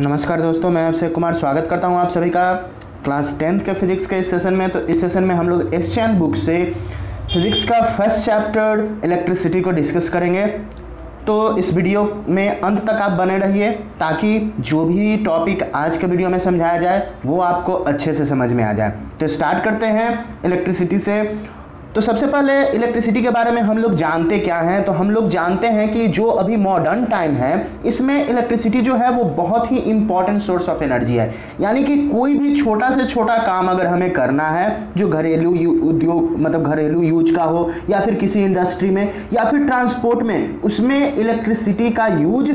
नमस्कार दोस्तों, मैं आपसे कुमार स्वागत करता हूँ आप सभी का क्लास टेंथ के फिजिक्स के इस सेशन में। तो इस सेशन में हम लोग एशियन बुक से फिजिक्स का फ़र्स्ट चैप्टर इलेक्ट्रिसिटी को डिस्कस करेंगे। तो इस वीडियो में अंत तक आप बने रहिए ताकि जो भी टॉपिक आज के वीडियो में समझाया जाए, वो आपको अच्छे से समझ में आ जाए। तो स्टार्ट करते हैं इलेक्ट्रिसिटी से। तो सबसे पहले इलेक्ट्रिसिटी के बारे में हम लोग जानते क्या हैं? तो हम लोग जानते हैं कि जो अभी मॉडर्न टाइम है, इसमें इलेक्ट्रिसिटी जो है वो बहुत ही इंपॉर्टेंट सोर्स ऑफ़ एनर्जी है। यानी कि कोई भी छोटा से छोटा काम अगर हमें करना है, जो घरेलू उद्योग मतलब घरेलू यूज़ का हो, या फिर किसी इंडस्ट्री में, या फिर ट्रांसपोर्ट में, उसमें इलेक्ट्रिसिटी का यूज़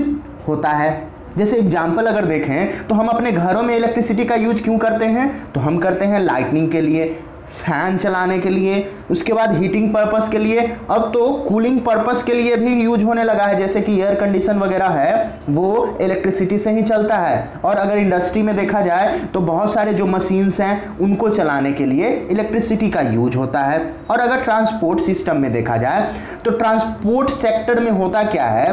होता है। जैसे एग्ज़ाम्पल अगर देखें तो हम अपने घरों में इलेक्ट्रिसिटी का यूज़ क्यों करते हैं? तो हम करते हैं लाइटनिंग के लिए। फ़ैन चलाने के लिए, उसके बाद हीटिंग पर्पस के लिए, अब तो कूलिंग पर्पस के लिए भी यूज़ होने लगा है, जैसे कि एयर कंडीशन वगैरह है, वो इलेक्ट्रिसिटी से ही चलता है। और अगर इंडस्ट्री में देखा जाए तो बहुत सारे जो मशीन्स हैं, उनको चलाने के लिए इलेक्ट्रिसिटी का यूज़ होता है। और अगर ट्रांसपोर्ट सिस्टम में देखा जाए तो ट्रांसपोर्ट सेक्टर में होता क्या है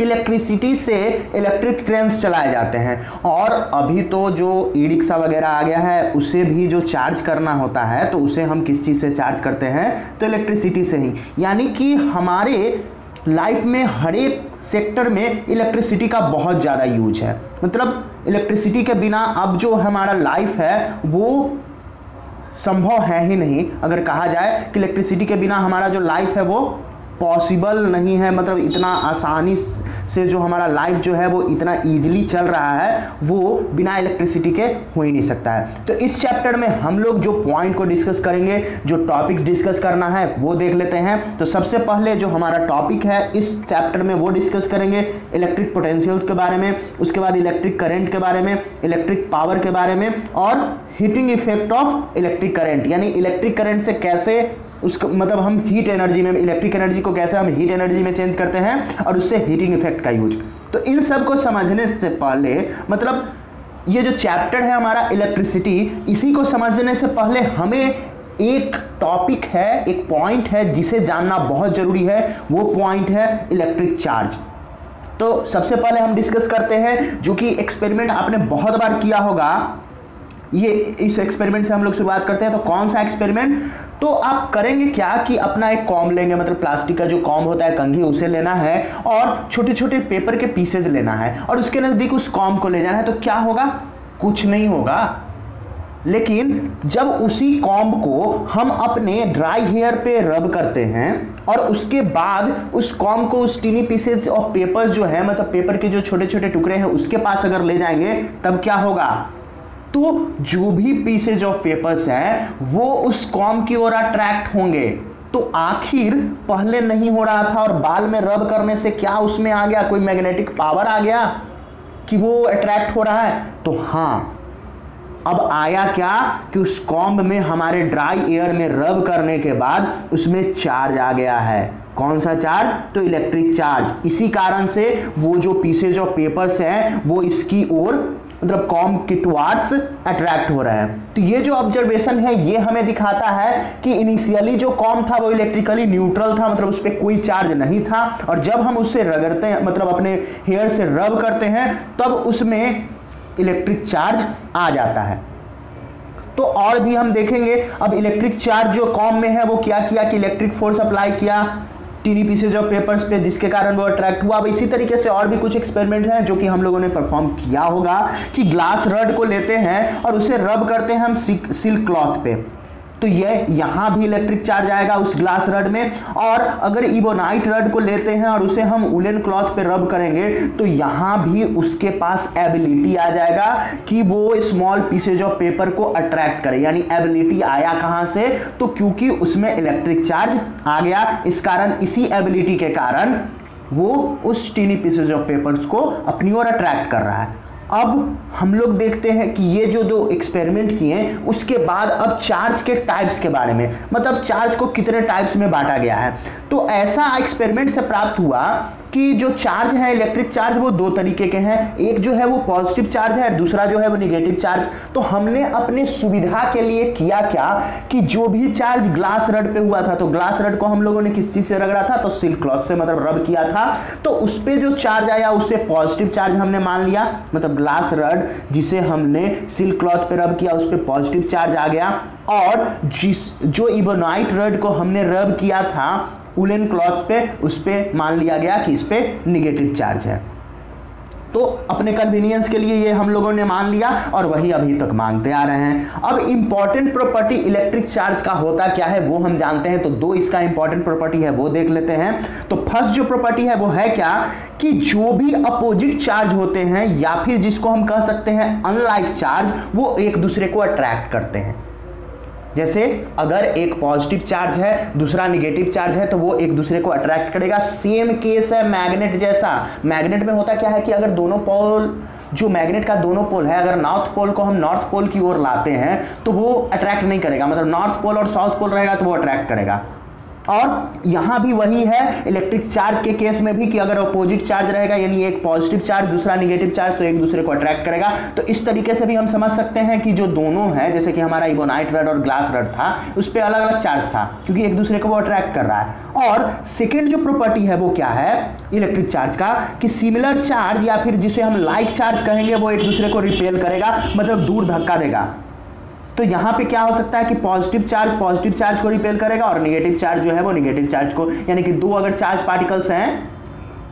इलेक्ट्रिसिटी से इलेक्ट्रिक ट्रेन चलाए जाते हैं। और अभी तो जो ई रिक्शा वगैरह आ गया है, उसे भी जो चार्ज करना होता है तो उसे हम किस चीज़ से चार्ज करते हैं? तो इलेक्ट्रिसिटी से ही। यानी कि हमारे लाइफ में, हर एक सेक्टर में इलेक्ट्रिसिटी का बहुत ज़्यादा यूज़ है। मतलब इलेक्ट्रिसिटी के बिना अब जो हमारा लाइफ है, वो संभव है ही नहीं। अगर कहा जाए कि इलेक्ट्रिसिटी के बिना हमारा जो लाइफ है, वो पॉसिबल नहीं है। मतलब इतना आसानी से जो हमारा लाइफ जो है वो इतना ईजिली चल रहा है, वो बिना इलेक्ट्रिसिटी के हो ही नहीं सकता है। तो इस चैप्टर में हम लोग जो पॉइंट को डिस्कस करेंगे, जो टॉपिक्स डिस्कस करना है, वो देख लेते हैं। तो सबसे पहले जो हमारा टॉपिक है, इस चैप्टर में वो डिस्कस करेंगे इलेक्ट्रिक पोटेंशियल्स के बारे में, उसके बाद इलेक्ट्रिक करेंट के बारे में इलेक्ट्रिक पावर के बारे में, और heating effect of electric current यानी इलेक्ट्रिक करेंट से कैसे उसको मतलब हम हीट एनर्जी में इलेक्ट्रिक एनर्जी को कैसे हम हीट एनर्जी में चेंज करते हैं और उससे हीटिंग इफ़ेक्ट का यूज़ तो इन सबको समझने से पहले मतलब ये जो चैप्टर है हमारा इलेक्ट्रिसिटी इसी को समझने से पहले हमें एक टॉपिक है, एक पॉइंट है जिसे जानना बहुत ज़रूरी है, वो पॉइंट है इलेक्ट्रिक चार्ज तो सबसे पहले हम डिस्कस करते हैं, जो कि एक्सपेरिमेंट आपने बहुत बार किया होगा ये इस एक्सपेरिमेंट से हम लोग शुरुआत करते हैं तो कौन सा एक्सपेरिमेंट तो आप करेंगे क्या कि अपना एक कॉम लेंगे मतलब प्लास्टिक का जो कॉम होता है, कंघी, उसे लेना है और छोटे छोटे पेपर के पीसेज लेना है और उसके नज़दीक उस कॉम को ले जाना है तो क्या होगा? कुछ नहीं होगा। लेकिन जब उसी कॉम्ब को हम अपने ड्राई हेयर पे रब करते हैं और उसके बाद उस कॉम को उस टीनी पीसेज और पेपर्स जो है मतलब पेपर के जो छोटे छोटे टुकड़े हैं, उसके पास अगर ले जाएँगे, तब क्या होगा? तो जो भी पीसेज ऑफ़ पेपर्स हैं, वो उस कॉम की ओर अट्रैक्ट होंगे। तो आखिर पहले नहीं हो रहा था और बाल में रब करने से क्या उसमें आ गया? कोई मैग्नेटिक पावर आ गया कि वो अट्रैक्ट हो रहा है? तो हाँ अब आया क्या कि उस कॉम्ब में हमारे ड्राई एयर में रब करने के बाद उसमें चार्ज आ गया है। कौन सा चार्ज तो इलेक्ट्रिक चार्ज इसी कारण से वो जो पीसेज ऑफ़ पेपर्स हैं, वो इसकी ओर मतलब कॉम के टुवार्ड्स अट्रैक्ट हो रहा है। तो ये जो ऑब्जर्वेशन है, ये हमें दिखाता है कि इनिशियली जो कॉम था, वो इलेक्ट्रिकली न्यूट्रल था मतलब उस पर कोई चार्ज नहीं था। और जब हम उससे रगड़ते हैं मतलब अपने हेयर से रब करते हैं, तब उसमें इलेक्ट्रिक चार्ज आ जाता है। तो और भी हम देखेंगे, अब इलेक्ट्रिक चार्ज जो कॉम में है, वो क्या किया कि इलेक्ट्रिक फोर्स अप्लाई किया। टीनी से जो पेपर्स पे जिसके कारण वो अट्रैक्ट हुआ, अब इसी तरीके से और भी कुछ एक्सपेरिमेंट हैं जो कि हम लोगों ने परफॉर्म किया होगा कि ग्लास रड को लेते हैं और उसे रब करते हैं हम सिल्क क्लॉथ पे। तो ये यहाँ भी इलेक्ट्रिक चार्ज आएगा उस ग्लास रड में। और अगर इबोनाइट रड को लेते हैं और उसे हम उलन क्लॉथ पे रब करेंगे तो यहाँ भी उसके पास एबिलिटी आ जाएगा कि वो स्मॉल पीसेज ऑफ़ पेपर को अट्रैक्ट करे। यानी एबिलिटी आया कहाँ से? तो क्योंकि उसमें इलेक्ट्रिक चार्ज आ गया, इस कारण इसी एबिलिटी के कारण वो उस टीनी पीसेज ऑफ़ पेपर्स को अपनी ओर अट्रैक्ट कर रहा है। अब हम लोग देखते हैं कि ये जो जो एक्सपेरिमेंट किए हैं, उसके बाद अब चार्ज के टाइप्स के बारे में मतलब चार्ज को कितने टाइप्स में बांटा गया है। तो ऐसा एक्सपेरिमेंट से प्राप्त हुआ कि जो चार्ज है इलेक्ट्रिक चार्ज वो दो तरीके के हैं। एक जो है, वो पॉजिटिव चार्ज है दूसरा जो है, वो निगेटिव चार्ज तो हमने अपने सुविधा के लिए किया क्या कि जो भी चार्ज ग्लास रड पे हुआ था तो ग्लास रड को हम लोगों ने किस चीज़ से रगड़ा था? तो सिल्क क्लॉथ से मतलब रब किया था। तो उस पर जो चार्ज आया, उससे पॉजिटिव चार्ज हमने मान लिया। मतलब ग्लास रड जिसे हमने सिल्क क्लॉथ पे रब किया, उस पर पॉजिटिव चार्ज आ गया। और जिस, जो इबोनाइट रड को हमने रब किया था उलेन क्लॉथ पे, उस पर मान लिया गया कि इस पर निगेटिव चार्ज है। तो अपने कन्वीनियंस के लिए ये हम लोगों ने मान लिया और वही अभी तक मांगते आ रहे हैं। अब इंपॉर्टेंट प्रॉपर्टी इलेक्ट्रिक चार्ज का होता क्या है, वो हम जानते हैं तो दो इसका इंपॉर्टेंट प्रॉपर्टी है, वो देख लेते हैं। तो फ़र्स्ट जो प्रॉपर्टी है, वो है क्या कि जो भी अपोजिट चार्ज होते हैं, या फिर जिसको हम कह सकते हैं अनलाइक चार्ज वो एक दूसरे को अट्रैक्ट करते हैं। जैसे अगर एक पॉजिटिव चार्ज है, दूसरा निगेटिव चार्ज है तो वो एक दूसरे को अट्रैक्ट करेगा। सेम केस है मैग्नेट जैसा। मैग्नेट में होता क्या है कि अगर दोनों पोल जो मैग्नेट का दोनों पोल है, अगर नॉर्थ पोल को हम नॉर्थ पोल की ओर लाते हैं तो वो अट्रैक्ट नहीं करेगा। मतलब नॉर्थ पोल और साउथ पोल रहेगा तो वो अट्रैक्ट करेगा। और यहाँ भी वही है इलेक्ट्रिक चार्ज के केस में भी कि अगर अपोजिट चार्ज रहेगा, यानी एक पॉजिटिव चार्ज दूसरा निगेटिव चार्ज तो एक दूसरे को अट्रैक्ट करेगा। तो इस तरीके से भी हम समझ सकते हैं कि जो दोनों है, जैसे कि हमारा इगोनाइट रड और ग्लास रड था, उस पर अलग अलग चार्ज था, क्योंकि एक दूसरे को वो अट्रैक्ट कर रहा है। और सेकेंड जो प्रॉपर्टी है, वो क्या है? इलेक्ट्रिक चार्ज का, कि सिमिलर चार्ज या फिर जिसे हम लाइक चार्ज कहेंगे, वो एक दूसरे को रिपेल करेगा मतलब दूर धक्का देगा। तो यहाँ पे क्या हो सकता है कि पॉजिटिव चार्ज पॉजिटिव चार्ज को रिपेल करेगा और निगेटिव चार्ज जो है वो निगेटिव चार्ज को, यानी कि दो अगर चार्ज पार्टिकल्स हैं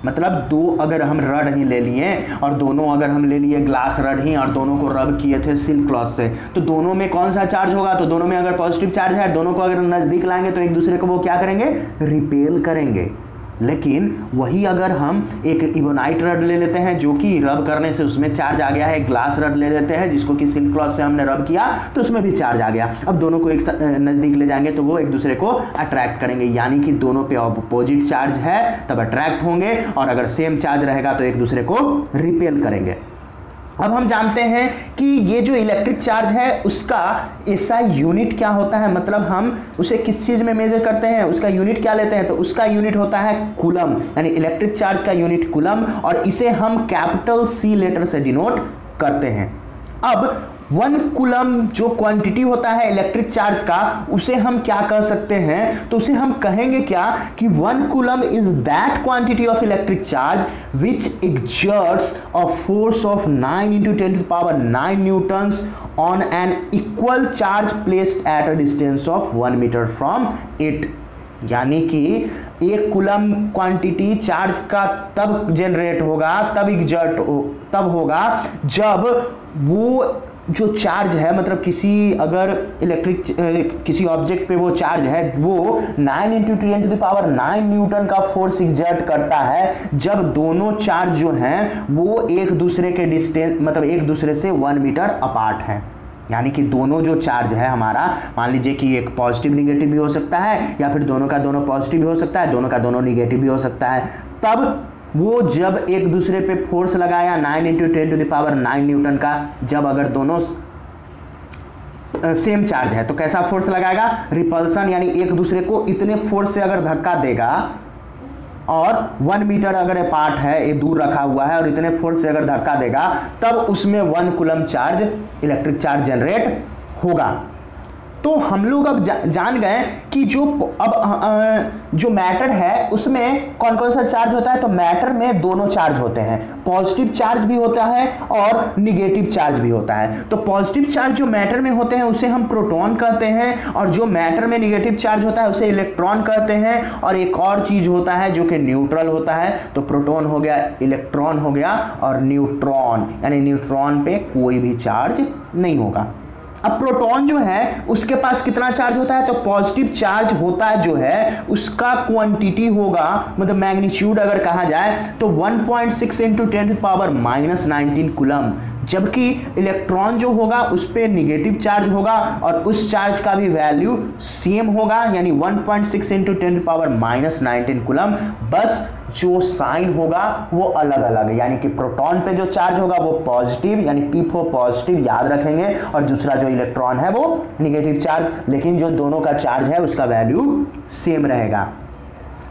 मतलब दो अगर हम रड ही ले लिए और दोनों अगर हम ले लिए ग्लास रड ही और दोनों को रब किए थे सिल्क क्लॉथ से तो दोनों में कौन सा चार्ज होगा? तो दोनों में अगर पॉजिटिव चार्ज है, दोनों को अगर नज़दीक लाएँगे तो एक दूसरे को वो क्या करेंगे? रिपेल करेंगे। लेकिन वही अगर हम एक इवोनाइट रड ले लेते हैं, जो कि रब करने से उसमें चार्ज आ गया है ग्लास रड ले लेते हैं, जिसको कि सिल्क क्लॉथ से हमने रब किया तो उसमें भी चार्ज आ गया। अब दोनों को एक नज़दीक ले जाएँगे तो वो एक दूसरे को अट्रैक्ट करेंगे। यानी कि दोनों पे अपोजिट चार्ज है, तब अट्रैक्ट होंगे, और अगर सेम चार्ज रहेगा तो एक दूसरे को रिपेल करेंगे। अब हम जानते हैं कि ये जो इलेक्ट्रिक चार्ज है, उसका ऐसा यूनिट क्या होता है? मतलब हम उसे किस चीज़ में मेजर करते हैं? उसका यूनिट क्या लेते हैं? तो उसका यूनिट होता है कुलम यानी इलेक्ट्रिक चार्ज का यूनिट कुलम और इसे हम कैपिटल सी लेटर से डिनोट करते हैं। अब वन कुलम जो क्वांटिटी होता है इलेक्ट्रिक चार्ज का उसे हम क्या कर सकते हैं? तो उसे हम कहेंगे क्या? कि one coulomb is that quantity of electric charge which exerts a force of 9 into ten to power 9 newtons on an equal charge placed at a distance of one metre from it यानी कि एक coulomb quantity charge का तब generate होगा तब exert हो, तब होगा जब वो जो चार्ज है मतलब किसी अगर इलेक्ट्रिक किसी ऑब्जेक्ट पे वो चार्ज है, वो 9 into ten to power nine newton का फोर्स एग्जर्ट करता है। जब दोनों चार्ज जो हैं, वो एक दूसरे के डिस्टेंस मतलब एक दूसरे से वन मीटर अपार्ट हैं। यानी कि दोनों जो चार्ज है हमारा, मान लीजिए कि एक पॉजिटिव निगेटिव भी हो सकता है, या फिर दोनों का दोनों पॉजिटिव भी हो सकता है, दोनों का दोनों निगेटिव भी हो सकता है। तब वो जब एक दूसरे पे फोर्स लगाया nine into ten to power nine newton का, जब अगर दोनों सेम चार्ज है तो कैसा फोर्स लगाएगा? रिपल्सन यानी एक दूसरे को इतने फोर्स से अगर धक्का देगा, और वन मीटर अगर पार्ट है, ये दूर रखा हुआ है, और इतने फोर्स से अगर धक्का देगा, तब उसमें one coulomb charge electric charge generate होगा। तो हम लोग अब जा, जान गए कि जो अब जो मैटर है उसमें कौन कौन सा चार्ज होता है? तो मैटर में दोनों चार्ज होते हैं। पॉजिटिव चार्ज भी होता है और निगेटिव चार्ज भी होता है। तो पॉजिटिव चार्ज जो मैटर में होते हैं उसे हम प्रोटॉन कहते हैं और जो मैटर में निगेटिव चार्ज होता है उसे इलेक्ट्रॉन कहते हैं और एक और चीज़ होता है जो कि न्यूट्रल होता है। तो प्रोटोन हो गया इलेक्ट्रॉन हो गया और न्यूट्रॉन यानी न्यूट्रॉन पे कोई भी चार्ज नहीं होगा। अब प्रोटॉन जो है, उसके पास कितना चार्ज होता है? तो पॉजिटिव चार्ज होता है जो है, उसका क्वांटिटी होगा मतलब मैग्नीट्यूड अगर कहा जाए तो 1.6 point six into ten power minus nineteen coulomb जबकि इलेक्ट्रॉन जो होगा, उस पर निगेटिव चार्ज होगा और उस चार्ज का भी वैल्यू सेम होगा, यानी 1.6 point six into ten power minus nineteen coulomb बस जो साइन होगा वो अलग अलग है। यानी कि प्रोटॉन पे जो चार्ज होगा वो पॉजिटिव, यानी पी फोर पॉजिटिव याद रखेंगे। और दूसरा जो इलेक्ट्रॉन है वो निगेटिव चार्ज, लेकिन जो दोनों का चार्ज है उसका वैल्यू सेम रहेगा।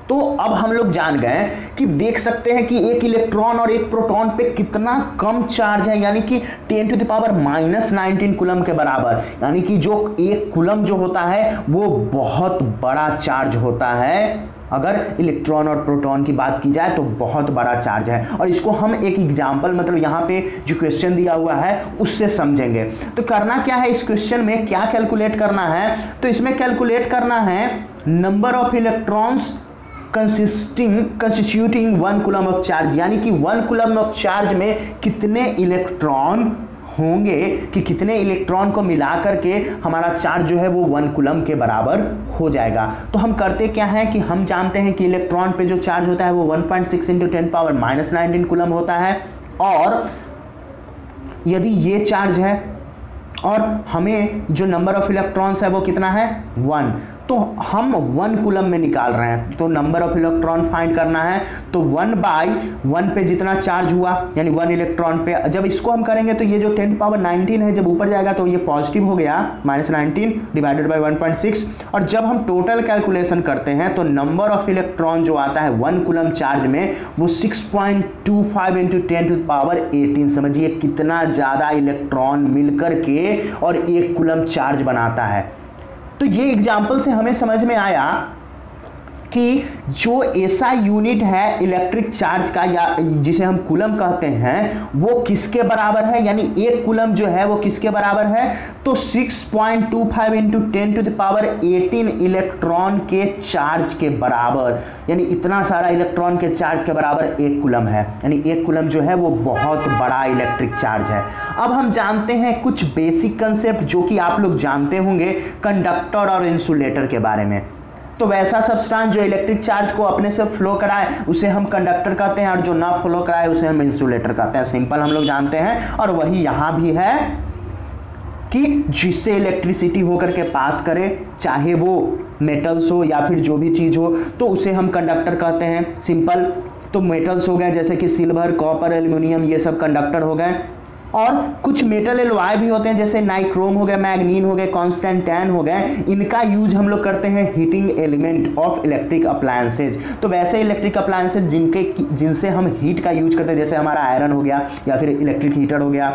तो अब हम लोग जान गए कि देख सकते हैं कि एक इलेक्ट्रॉन और एक प्रोटॉन पे कितना कम चार्ज है, यानी कि 10 to the power minus nineteen coulomb के बराबर। यानी कि जो एक कुलम जो होता है, वो बहुत बड़ा चार्ज होता है। अगर इलेक्ट्रॉन और प्रोटॉन की बात की जाए तो बहुत बड़ा चार्ज है। और इसको हम एक एग्ज़ाम्पल मतलब यहाँ पे जो क्वेश्चन दिया हुआ है, उससे समझेंगे। तो करना क्या है इस क्वेश्चन में? क्या कैलकुलेट करना है? तो इसमें कैलकुलेट करना है number of electrons consisting constituting one coulomb of charge यानी कि वन कुलम ऑफ़ चार्ज में कितने इलेक्ट्रॉन होंगे कि कितने इलेक्ट्रॉन को मिला करके हमारा चार्ज जो है वो वन कुलम के बराबर हो जाएगा। तो हम करते क्या है कि हम जानते हैं कि इलेक्ट्रॉन पे जो चार्ज होता है वो 1.6 point six into ten power minus nineteen coulomb होता है। और यदि ये चार्ज है, और हमें जो नंबर ऑफ़ इलेक्ट्रॉन्स है वो कितना है? वन। तो हम वन कुलम में निकाल रहे हैं। तो नंबर ऑफ़ इलेक्ट्रॉन फाइंड करना है। तो वन बाई वन पे जितना चार्ज हुआ, यानी वन इलेक्ट्रॉन पे, जब इसको हम करेंगे तो ये जो टेन पावर नाइनटीन है, जब ऊपर जाएगा तो ये पॉजिटिव हो गया minus nineteen divided by one point six और जब हम टोटल कैलकुलेशन करते हैं तो नंबर ऑफ़ इलेक्ट्रॉन जो आता है वन कुलम चार्ज में, वो six point two five into ten to power eighteen समझिए कितना ज़्यादा इलेक्ट्रॉन मिलकर के और एक कुलम चार्ज बनाता है। तो ये एग्ज़ाम्पल से हमें समझ में आया कि जो ऐसा यूनिट है इलेक्ट्रिक चार्ज का, या जिसे हम कुलम कहते हैं, वो किसके बराबर है? यानी एक कुलम जो है, वो किसके बराबर है? तो 6.25 point two five into ten to the power 18 electron के चार्ज के बराबर। यानी इतना सारा इलेक्ट्रॉन के चार्ज के बराबर एक कुलम है। यानी एक कुलम जो है, वो बहुत बड़ा इलेक्ट्रिक चार्ज है। अब हम जानते हैं कुछ बेसिक कंसेप्ट जो कि आप लोग जानते होंगे कंडक्टर और इंसुलेटर के बारे में। तो वैसा सब्सटेंस जो इलेक्ट्रिक चार्ज को अपने से फ्लो कराए, उसे हम कंडक्टर कहते हैं, और जो ना फ्लो कराए, उसे हम इंसुलेटर कहते हैं। सिंपल हम लोग जानते हैं। और वही यहाँ भी है कि जिससे इलेक्ट्रिसिटी होकर के पास करे, चाहे वो मेटल्स हो या फिर जो भी चीज़ हो तो उसे हम कंडक्टर कहते हैं। सिंपल तो मेटल्स हो गए, जैसे कि सिल्वर कॉपर एल्यूमिनियम ये सब कंडक्टर हो गए। और कुछ मेटल एलवाय भी होते हैं, जैसे नाइक्रोम हो गया मैग्नीन हो गए कॉन्स्टेंटैन हो गए, इनका यूज़ हम लोग करते हैं heating element of electric appliances तो वैसे इलेक्ट्रिक अप्लायंसेज जिनके जिनसे हम हीट का यूज़ करते हैं, जैसे हमारा आयरन हो गया, या फिर इलेक्ट्रिक हीटर हो गया,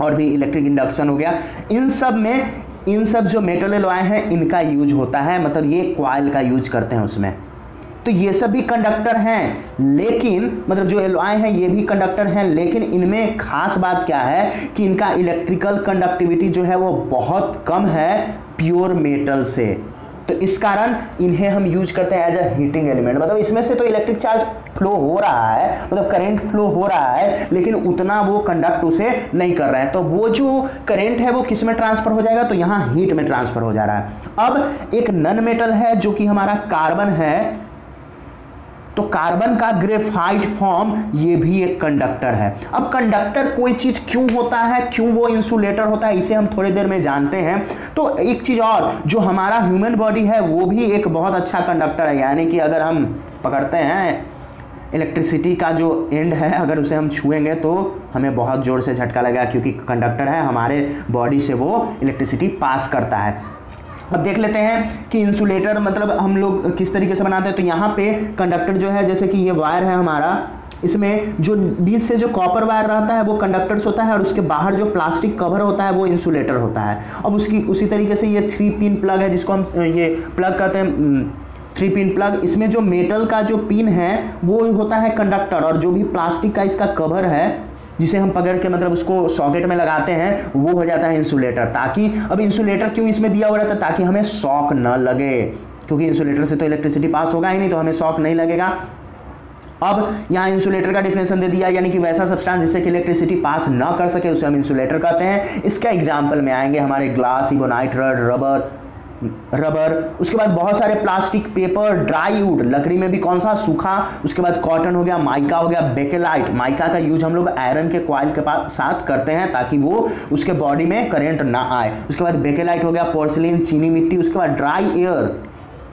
और भी इलेक्ट्रिक इंडक्शन हो गया, इन सब में, इन सब जो मेटल एलवाय हैं, इनका यूज़ होता है मतलब ये क्वाइल का यूज़ करते हैं उसमें. तो ये सब भी कंडक्टर हैं। लेकिन मतलब जो एलॉय हैं, ये भी कंडक्टर हैं। लेकिन इनमें खास बात क्या है कि इनका इलेक्ट्रिकल कंडक्टिविटी जो है वो बहुत कम है प्योर मेटल से। तो इस कारण इन्हें हम यूज़ करते हैं एज अ हीटिंग एलिमेंट मतलब इसमें से तो इलेक्ट्रिक चार्ज फ्लो हो रहा है मतलब करंट फ्लो हो रहा है, लेकिन उतना वो कंडक्ट उसे नहीं कर रहा है। तो वो जो करंट है वो किसमें ट्रांसफ़र हो जाएगा? तो यहाँ हीट में ट्रांसफ़र हो जा रहा है। अब एक नन मेटल है जो कि हमारा कार्बन है। तो कार्बन का ग्रेफाइट फॉर्म ये भी एक कंडक्टर है। अब कंडक्टर कोई चीज़ क्यों होता है? क्यों वो इंसुलेटर होता है? इसे हम थोड़ी देर में जानते हैं। तो एक चीज़ और, जो हमारा ह्यूमन बॉडी है, वो भी एक बहुत अच्छा कंडक्टर है। यानी कि अगर हम पकड़ते हैं, इलेक्ट्रिसिटी का जो एंड है, अगर उसे हम छुएँगे तो हमें बहुत ज़ोर से झटका लगेगा, क्योंकि कंडक्टर है, हमारे बॉडी से वो इलेक्ट्रिसिटी पास करता है। अब देख लेते हैं कि इंसुलेटर मतलब हम लोग किस तरीके से बनाते हैं। तो यहाँ पे कंडक्टर जो है, जैसे कि ये वायर है हमारा, इसमें जो बीच से जो कॉपर वायर रहता है, वो कंडक्टर्स होता है और उसके बाहर जो प्लास्टिक कवर होता है, वो इंसुलेटर होता है। अब उसकी, उसी तरीके से ये थ्री पिन प्लग है, जिसको हम ये प्लग कहते हैं थ्री पिन प्लग इसमें जो मेटल का जो पिन है, वो होता है कंडक्टर और जो भी प्लास्टिक का इसका कवर है जिसे हम पकड़ के मतलब उसको सॉकेट में लगाते हैं, वो हो जाता है इंसुलेटर। ताकि अब इंसुलेटर क्यों इसमें दिया हुआ रहता है? ताकि हमें शॉक न लगे। क्योंकि इंसुलेटर से तो इलेक्ट्रिसिटी पास होगा ही नहीं तो हमें शॉक नहीं लगेगा। अब यहाँ इंसुलेटर का डिफिनेशन दे दिया, यानी कि वैसा सब्सटेंस जिससे कि इलेक्ट्रिसिटी पास ना कर सके, उसे हम इंसुलेटर कहते हैं। इसका एग्ज़ाम्पल में आएँगे हमारे ग्लास इबोनाइट रबर रबर, उसके बाद बहुत सारे प्लास्टिक पेपर ड्राई वुड लकड़ी में भी कौन सा सूखा, उसके बाद कॉटन हो गया माइका हो गया बेकेलाइट माइका का यूज़ हम लोग आयरन के क्वाइल के पास साथ करते हैं ताकि वो उसके बॉडी में करंट ना आए। उसके बाद बेकेलाइट हो गया पोर्सिलिन चीनी मिट्टी, उसके बाद ड्राई एयर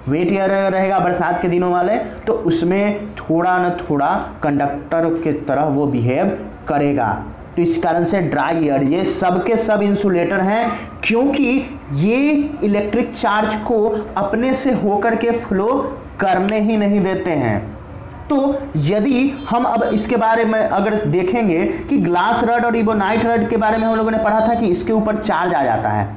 वेट एयर रहेगा बरसात के दिनों वाले तो उसमें थोड़ा ना थोड़ा कंडक्टर के तरह वो बिहेव करेगा। तो इस कारण से ड्राई एयर ये सब सब इंसुलेटर हैं, क्योंकि ये इलेक्ट्रिक चार्ज को अपने से होकर के फ्लो करने ही नहीं देते हैं। तो यदि हम अब इसके बारे में अगर देखेंगे कि ग्लास रड और इबोनाइट रड के बारे में हम लोगों ने पढ़ा था कि इसके ऊपर चार्ज आ जाता है।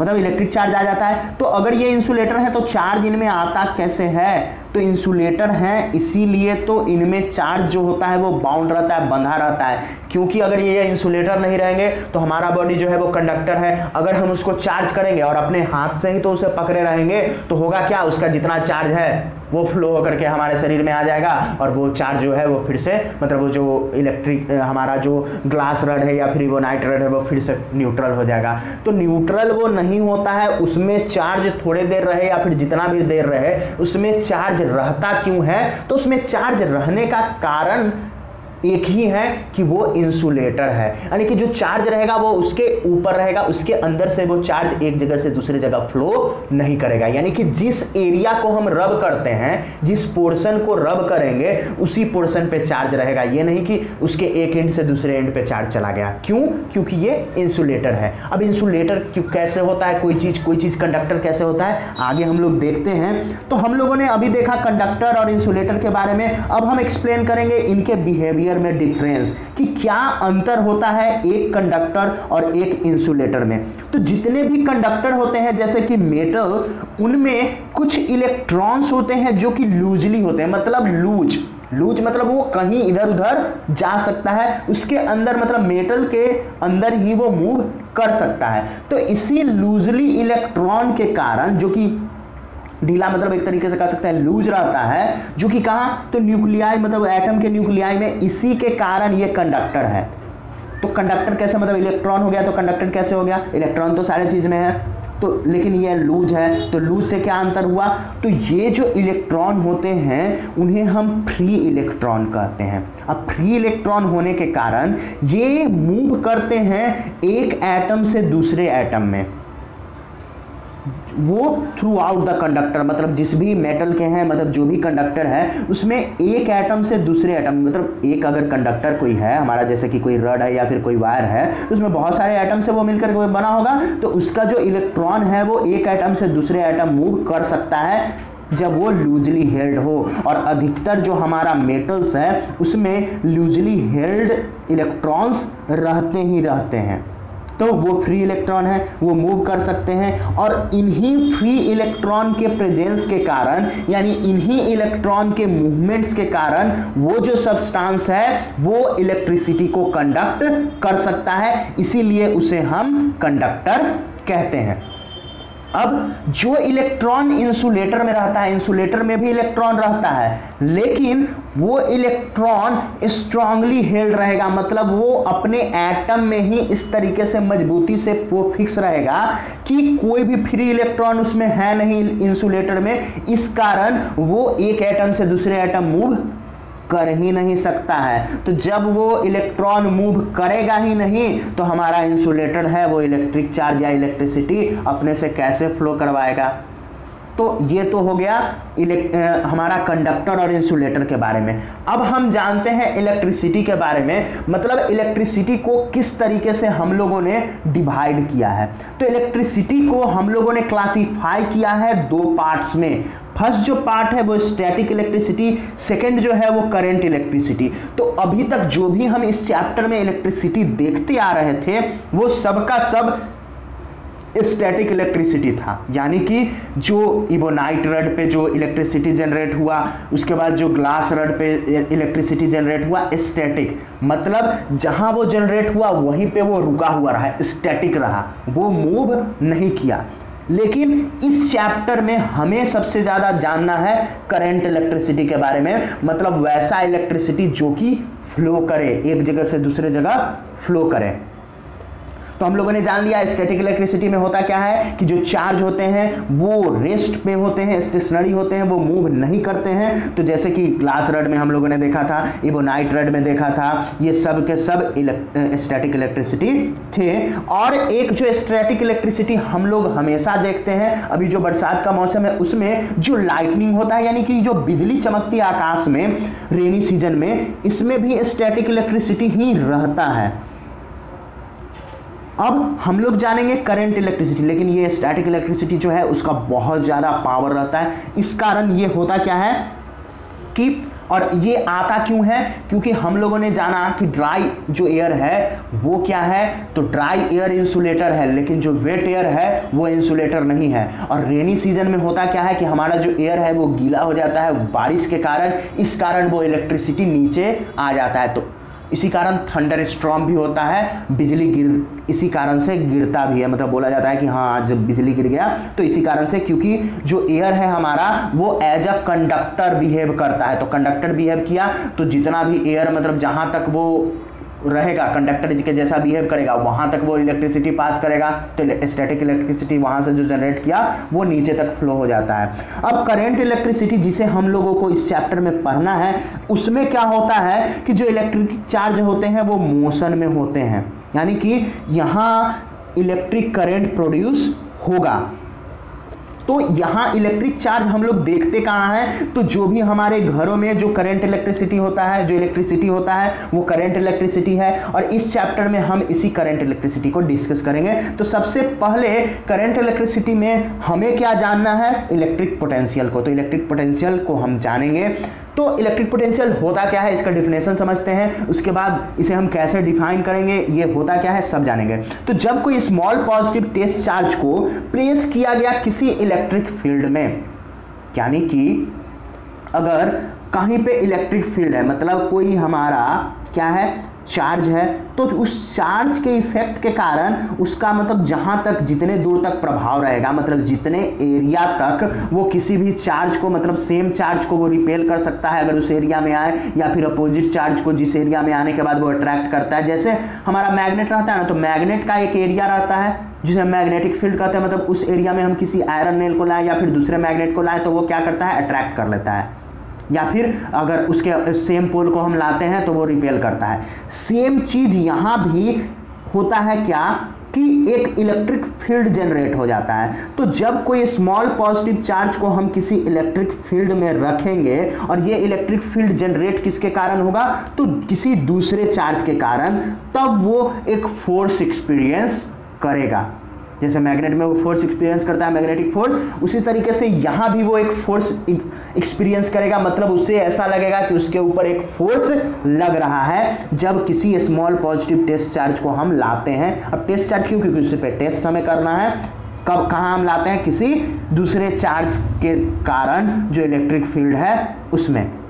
मतलब इलेक्ट्रिक चार्ज आ जाता है। तो अगर ये इंसुलेटर है तो चार्ज इनमें आता कैसे है? तो इंसुलेटर है, इसीलिए तो इनमें चार्ज जो होता है, वो बाउंड रहता है, बंधा रहता है। क्योंकि अगर ये इंसुलेटर नहीं रहेंगे तो हमारा बॉडी जो है, वो कंडक्टर है। अगर हम उसको चार्ज करेंगे और अपने हाथ से ही तो उसे पकड़े रहेंगे तो होगा क्या? उसका जितना चार्ज है। वो फ्लो होकर के हमारे शरीर में आ जाएगा और वो चार्ज जो है वो फिर से मतलब वो जो इलेक्ट्रिक हमारा जो ग्लास रड है या फिर वो नाइट रड है, वो फिर से न्यूट्रल हो जाएगा। तो न्यूट्रल वो नहीं होता है, उसमें चार्ज थोड़े देर रहे या फिर जितना भी देर रहे, उसमें चार्ज रहता क्यों है? तो उसमें चार्ज रहने का कारण एक ही है कि वो इंसुलेटर है। यानी कि जो चार्ज रहेगा वो उसके ऊपर रहेगा, उसके अंदर से वो चार्ज एक जगह से दूसरी जगह फ्लो नहीं करेगा। यानी कि जिस एरिया को हम रब करते हैं, जिस पोर्शन को रब करेंगे, उसी पोर्शन पे चार्ज रहेगा। ये नहीं कि उसके एक एंड से दूसरे एंड पे चार्ज चला गया। क्यों? क्योंकि ये इंसुलेटर है। अब इंसुलेटर कैसे होता है? कोई चीज़ कोई चीज़ कंडक्टर कैसे होता है? आगे हम लोग देखते हैं। तो हम लोगों ने अभी देखा कंडक्टर और इंसुलेटर के बारे में। अब हम एक्सप्लेन करेंगे इनके बिहेवियर बिहेवियर में डिफरेंस कि क्या अंतर होता है एक कंडक्टर और एक इंसुलेटर में। तो जितने भी कंडक्टर होते हैं, जैसे कि मेटल उनमें कुछ इलेक्ट्रॉन्स होते हैं जो कि लूजली होते हैं। मतलब लूज। लूज मतलब वो कहीं इधर उधर जा सकता है, उसके अंदर मतलब मेटल के अंदर ही वो मूव कर सकता है। तो इसी लूजली इलेक्ट्रॉन के कारण, जो कि ढीला मतलब एक तरीके से कह सकते हैं लूज रहता है, जो कि कहा? तो न्यूक्लियाई मतलब एटम के न्यूक्लियाई में इसी के कारण ये कंडक्टर है। तो कंडक्टर कैसे मतलब इलेक्ट्रॉन हो गया तो कंडक्टर कैसे हो गया? इलेक्ट्रॉन तो सारे चीज़ में है तो लेकिन ये लूज है तो लूज से क्या अंतर हुआ? तो ये जो इलेक्ट्रॉन होते हैं, उन्हें हम फ्री इलेक्ट्रॉन कहते हैं। अब फ्री इलेक्ट्रॉन होने के कारण ये मूव करते हैं एक एटम से दूसरे एटम में। वो थ्रू आउट द कंडक्टर मतलब जिस भी मेटल के हैं मतलब जो भी कंडक्टर है, उसमें एक एटम से दूसरे एटम मतलब एक अगर कंडक्टर कोई है, हमारा जैसे कि कोई रड है या फिर कोई वायर है तो उसमें बहुत सारे एटम से वो मिलकर बना होगा तो उसका जो इलेक्ट्रॉन है, वो एक एटम से दूसरे एटम मूव कर सकता है, जब वो लूजली हेल्ड हो। और अधिकतर जो हमारा मेटल्स है, उसमें लूजली हेल्ड इलेक्ट्रॉन्स रहते ही रहते हैं। तो वो फ्री इलेक्ट्रॉन है, वो मूव कर सकते हैं और इन्हीं फ्री इलेक्ट्रॉन के प्रेजेंस के कारण, यानी इन्हीं इलेक्ट्रॉन के मूवमेंट्स के कारण, वो जो सब्सटेंस है, वो इलेक्ट्रिसिटी को कंडक्ट कर सकता है। इसीलिए उसे हम कंडक्टर कहते हैं। अब जो इलेक्ट्रॉन इंसुलेटर में रहता है, इंसुलेटर में भी इलेक्ट्रॉन रहता है, लेकिन वो इलेक्ट्रॉन स्ट्रांगली हेल्ड रहेगा मतलब वो अपने एटम में ही इस तरीके से मजबूती से वो फिक्स रहेगा कि कोई भी फ्री इलेक्ट्रॉन उसमें है नहीं इंसुलेटर में, इस कारण वो एक एटम से दूसरे एटम मूव कर ही नहीं सकता है। तो जब वो इलेक्ट्रॉन मूव करेगा ही नहीं तो हमारा इंसुलेटर है, वो इलेक्ट्रिक चार्ज या इलेक्ट्रिसिटी अपने से कैसे फ्लो करवाएगा? तो ये तो हो गया हमारा कंडक्टर और इंसुलेटर के बारे में। अब हम जानते हैं इलेक्ट्रिसिटी के बारे में मतलब इलेक्ट्रिसिटी को किस तरीके से हम लोगों ने डिवाइड किया है। तो इलेक्ट्रिसिटी को हम लोगों ने क्लासीफाई किया है दो पार्ट्स में। फ़र्स्ट जो पार्ट है वो स्टैटिक इलेक्ट्रिसिटी सेकंड जो है वो करंट इलेक्ट्रिसिटी तो अभी तक जो भी हम इस चैप्टर में इलेक्ट्रिसिटी देखते आ रहे थे, वो सबका सब स्टैटिक इलेक्ट्रिसिटी था। यानी कि जो इबोनाइट रड पे जो इलेक्ट्रिसिटी जनरेट हुआ, उसके बाद जो ग्लास रड पे इलेक्ट्रिसिटी जनरेट हुआ स्टैटिक मतलब जहाँ वो जनरेट हुआ, वहीं पे वो रुका हुआ रहा स्टैटिक रहा। वो मूव नहीं किया। लेकिन इस चैप्टर में हमें सबसे ज़्यादा जानना है करंट इलेक्ट्रिसिटी के बारे में मतलब वैसा इलेक्ट्रिसिटी जो कि फ्लो करे, एक जगह से दूसरे जगह फ्लो करे। तो हम लोगों ने जान लिया स्टैटिक इलेक्ट्रिसिटी में होता क्या है कि जो चार्ज होते हैं, वो रेस्ट पे होते हैं स्टेशनरी होते हैं, वो मूव नहीं करते हैं। तो जैसे कि ग्लास रड में हम लोगों ने देखा था इबोनाइट रड में देखा था, ये सब के सब स्टैटिक इलेक्ट्रिसिटी थे। और एक जो स्टैटिक इलेक्ट्रिसिटी हम लोग हमेशा देखते हैं, अभी जो बरसात का मौसम है, उसमें जो लाइटनिंग होता है, यानी कि जो बिजली चमकती आकाश में रेनी सीज़न में, इसमें भी स्टैटिक इलेक्ट्रिसिटी ही रहता है। अब हम लोग जानेंगे करंट इलेक्ट्रिसिटी लेकिन ये स्टैटिक इलेक्ट्रिसिटी जो है, उसका बहुत ज़्यादा पावर रहता है। इस कारण ये होता क्या है? कि, और ये आता क्यों है? क्योंकि हम लोगों ने जाना कि ड्राई जो एयर है, वो क्या है? तो ड्राई एयर इंसुलेटर है, लेकिन जो वेट एयर है, वो इंसुलेटर नहीं है। और रेनी सीज़न में होता क्या है कि हमारा जो एयर है, वो गीला हो जाता है बारिश के कारण, इस कारण वो इलेक्ट्रिसिटी नीचे आ जाता है। तो इसी कारण थंडर स्ट्रॉम भी होता है, बिजली गिर, इसी कारण से गिरता भी है। मतलब बोला जाता है कि हाँ आज बिजली गिर गया तो इसी कारण से क्योंकि जो एयर है हमारा, वो एज अ कंडक्टर बिहेव करता है। तो कंडक्टर बिहेव किया तो जितना भी एयर मतलब जहाँ तक वो रहेगा कंडक्टर के जैसा बिहेव करेगा, वहाँ तक वो इलेक्ट्रिसिटी पास करेगा तो स्टैटिक इलेक्ट्रिसिटी वहाँ से जो जनरेट किया, वो नीचे तक फ्लो हो जाता है। अब करेंट इलेक्ट्रिसिटी जिसे हम लोगों को इस चैप्टर में पढ़ना है, उसमें क्या होता है कि जो इलेक्ट्रिक चार्ज होते हैं, वो मोशन में होते हैं। यानी कि यहाँ इलेक्ट्रिक करेंट प्रोड्यूस होगा। तो यहाँ इलेक्ट्रिक चार्ज हम लोग देखते कहाँ है? तो जो भी हमारे घरों में जो करंट इलेक्ट्रिसिटी होता है, जो इलेक्ट्रिसिटी होता है, वो करंट इलेक्ट्रिसिटी है और इस चैप्टर में हम इसी करंट इलेक्ट्रिसिटी को डिस्कस करेंगे। तो सबसे पहले करंट इलेक्ट्रिसिटी में हमें क्या जानना है? इलेक्ट्रिक पोटेंशियल को। तो इलेक्ट्रिक पोटेंशियल को हम जानेंगे। तो इलेक्ट्रिक पोटेंशियल होता क्या है, इसका डिफिनेशन समझते हैं। उसके बाद इसे हम कैसे डिफाइन करेंगे, ये होता क्या है, सब जानेंगे। तो जब कोई स्मॉल पॉजिटिव टेस्ट चार्ज को प्लेस किया गया किसी इलेक्ट्रिक फ़ील्ड में, यानी कि अगर कहीं पे इलेक्ट्रिक फ़ील्ड है मतलब कोई हमारा क्या है चार्ज है तो उस चार्ज के इफ़ेक्ट के कारण उसका मतलब जहाँ तक, जितने दूर तक प्रभाव रहेगा मतलब जितने एरिया तक वो किसी भी चार्ज को मतलब सेम चार्ज को वो रिपेल कर सकता है, अगर उस एरिया में आए, या फिर अपोजिट चार्ज को जिस एरिया में आने के बाद वो अट्रैक्ट करता है। जैसे हमारा मैग्नेट रहता है ना तो मैग्नेट का एक एरिया रहता है, जिसे हम मैग्नेटिक फ़ील्ड कहते हैं मतलब उस एरिया में हम किसी आयरन नेल को लाएँ या फिर दूसरे मैग्नेट को लाएँ तो वो क्या करता है? अट्रैक्ट कर लेता है। या फिर अगर उसके सेम पोल को हम लाते हैं तो वो रिपेल करता है। सेम चीज़ यहाँ भी होता है क्या? कि एक इलेक्ट्रिक फ़ील्ड जनरेट हो जाता है। तो जब कोई स्मॉल पॉजिटिव चार्ज को हम किसी इलेक्ट्रिक फ़ील्ड में रखेंगे और ये इलेक्ट्रिक फ़ील्ड जनरेट किसके कारण होगा? तो किसी दूसरे चार्ज के कारण। तब वो एक फोर्स एक्सपीरियंस करेगा। जैसे मैग्नेट में वो फोर्स एक्सपीरियंस करता है मैग्नेटिक फोर्स उसी तरीके से यहाँ भी वो एक फोर्स एक्सपीरियंस करेगा। मतलब उससे ऐसा लगेगा कि उसके ऊपर एक फोर्स लग रहा है। जब किसी स्मॉल पॉजिटिव टेस्ट चार्ज को हम लाते हैं, अब टेस्ट चार्ज क्यों? क्योंकि उससे पे टेस्ट हमें करना है। कब, कहाँ हम लाते हैं? किसी दूसरे चार्ज के कारण जो इलेक्ट्रिक फ़ील्ड है, उसमें।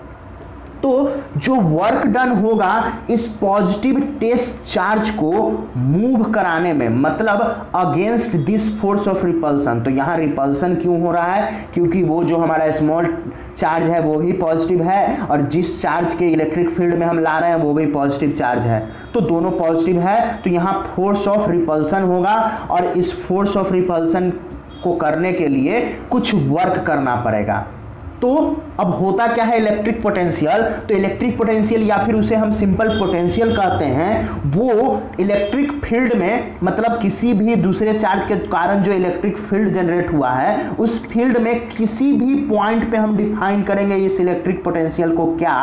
तो जो वर्क डन होगा, इस पॉजिटिव टेस्ट चार्ज को मूव कराने में मतलब against this force of repulsion तो यहाँ रिपल्सन क्यों हो रहा है? क्योंकि वो जो हमारा स्मॉल चार्ज है, वो ही पॉजिटिव है, और जिस चार्ज के इलेक्ट्रिक फ़ील्ड में हम ला रहे हैं, वो भी पॉजिटिव चार्ज है। तो दोनों पॉजिटिव है तो यहाँ फोर्स ऑफ़ रिपल्सन होगा, और इस फोर्स ऑफ़ रिपल्सन को करने के लिए कुछ वर्क करना पड़ेगा। तो अब होता क्या है इलेक्ट्रिक पोटेंशियल तो इलेक्ट्रिक पोटेंशियल या फिर उसे हम सिंपल पोटेंशियल कहते हैं, वो इलेक्ट्रिक फ़ील्ड में मतलब किसी भी दूसरे चार्ज के कारण जो इलेक्ट्रिक फ़ील्ड जनरेट हुआ है, उस फ़ील्ड में किसी भी पॉइंट पे हम डिफाइन करेंगे इस इलेक्ट्रिक पोटेंशियल को क्या?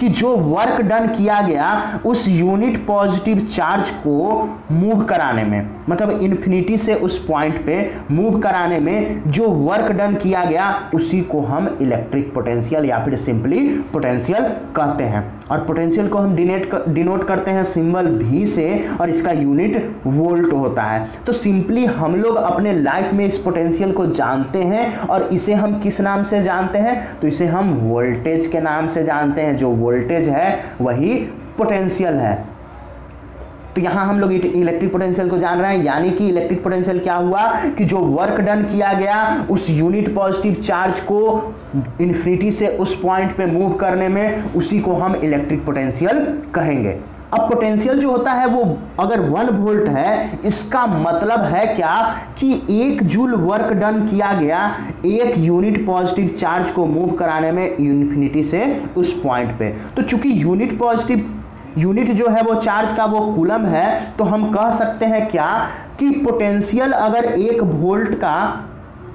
कि जो वर्क डन किया गया, उस यूनिट पॉजिटिव चार्ज को मूव कराने में मतलब इन्फिनिटी से उस पॉइंट पे मूव कराने में जो वर्क डन किया गया, उसी को हम इलेक्ट्रिक पोटेंशियल या फिर सिंपली पोटेंशियल कहते हैं। और पोटेंशियल को हम डिनेट डिनोट करते हैं सिंबल भी से और इसका यूनिट वोल्ट होता है। तो सिंपली हम लोग अपने लाइफ में इस पोटेंशियल को जानते हैं और इसे हम किस नाम से जानते हैं? तो इसे हम वोल्टेज के नाम से जानते हैं। जो वोल्टेज है, वही पोटेंशियल है। तो यहाँ हम लोग इलेक्ट्रिक पोटेंशियल को जान रहे हैं। यानी कि इलेक्ट्रिक पोटेंशियल क्या हुआ? कि जो वर्क डन किया गया, उस यूनिट पॉजिटिव चार्ज को इन्फिनिटी से उस पॉइंट पे मूव करने में उसी को हम इलेक्ट्रिक पोटेंशियल कहेंगे। अब पोटेंशियल जो होता है वो अगर वन वोल्ट है, इसका मतलब है क्या? कि एक जूल वर्क डन किया गया, एक यूनिट पॉजिटिव चार्ज को मूव कराने में इन्फिनिटी से उस पॉइंट पे। तो चूँकि यूनिट पॉजिटिव यूनिट जो है वो चार्ज का वो कुलम है तो हम कह सकते हैं क्या? कि पोटेंशियल अगर एक वोल्ट का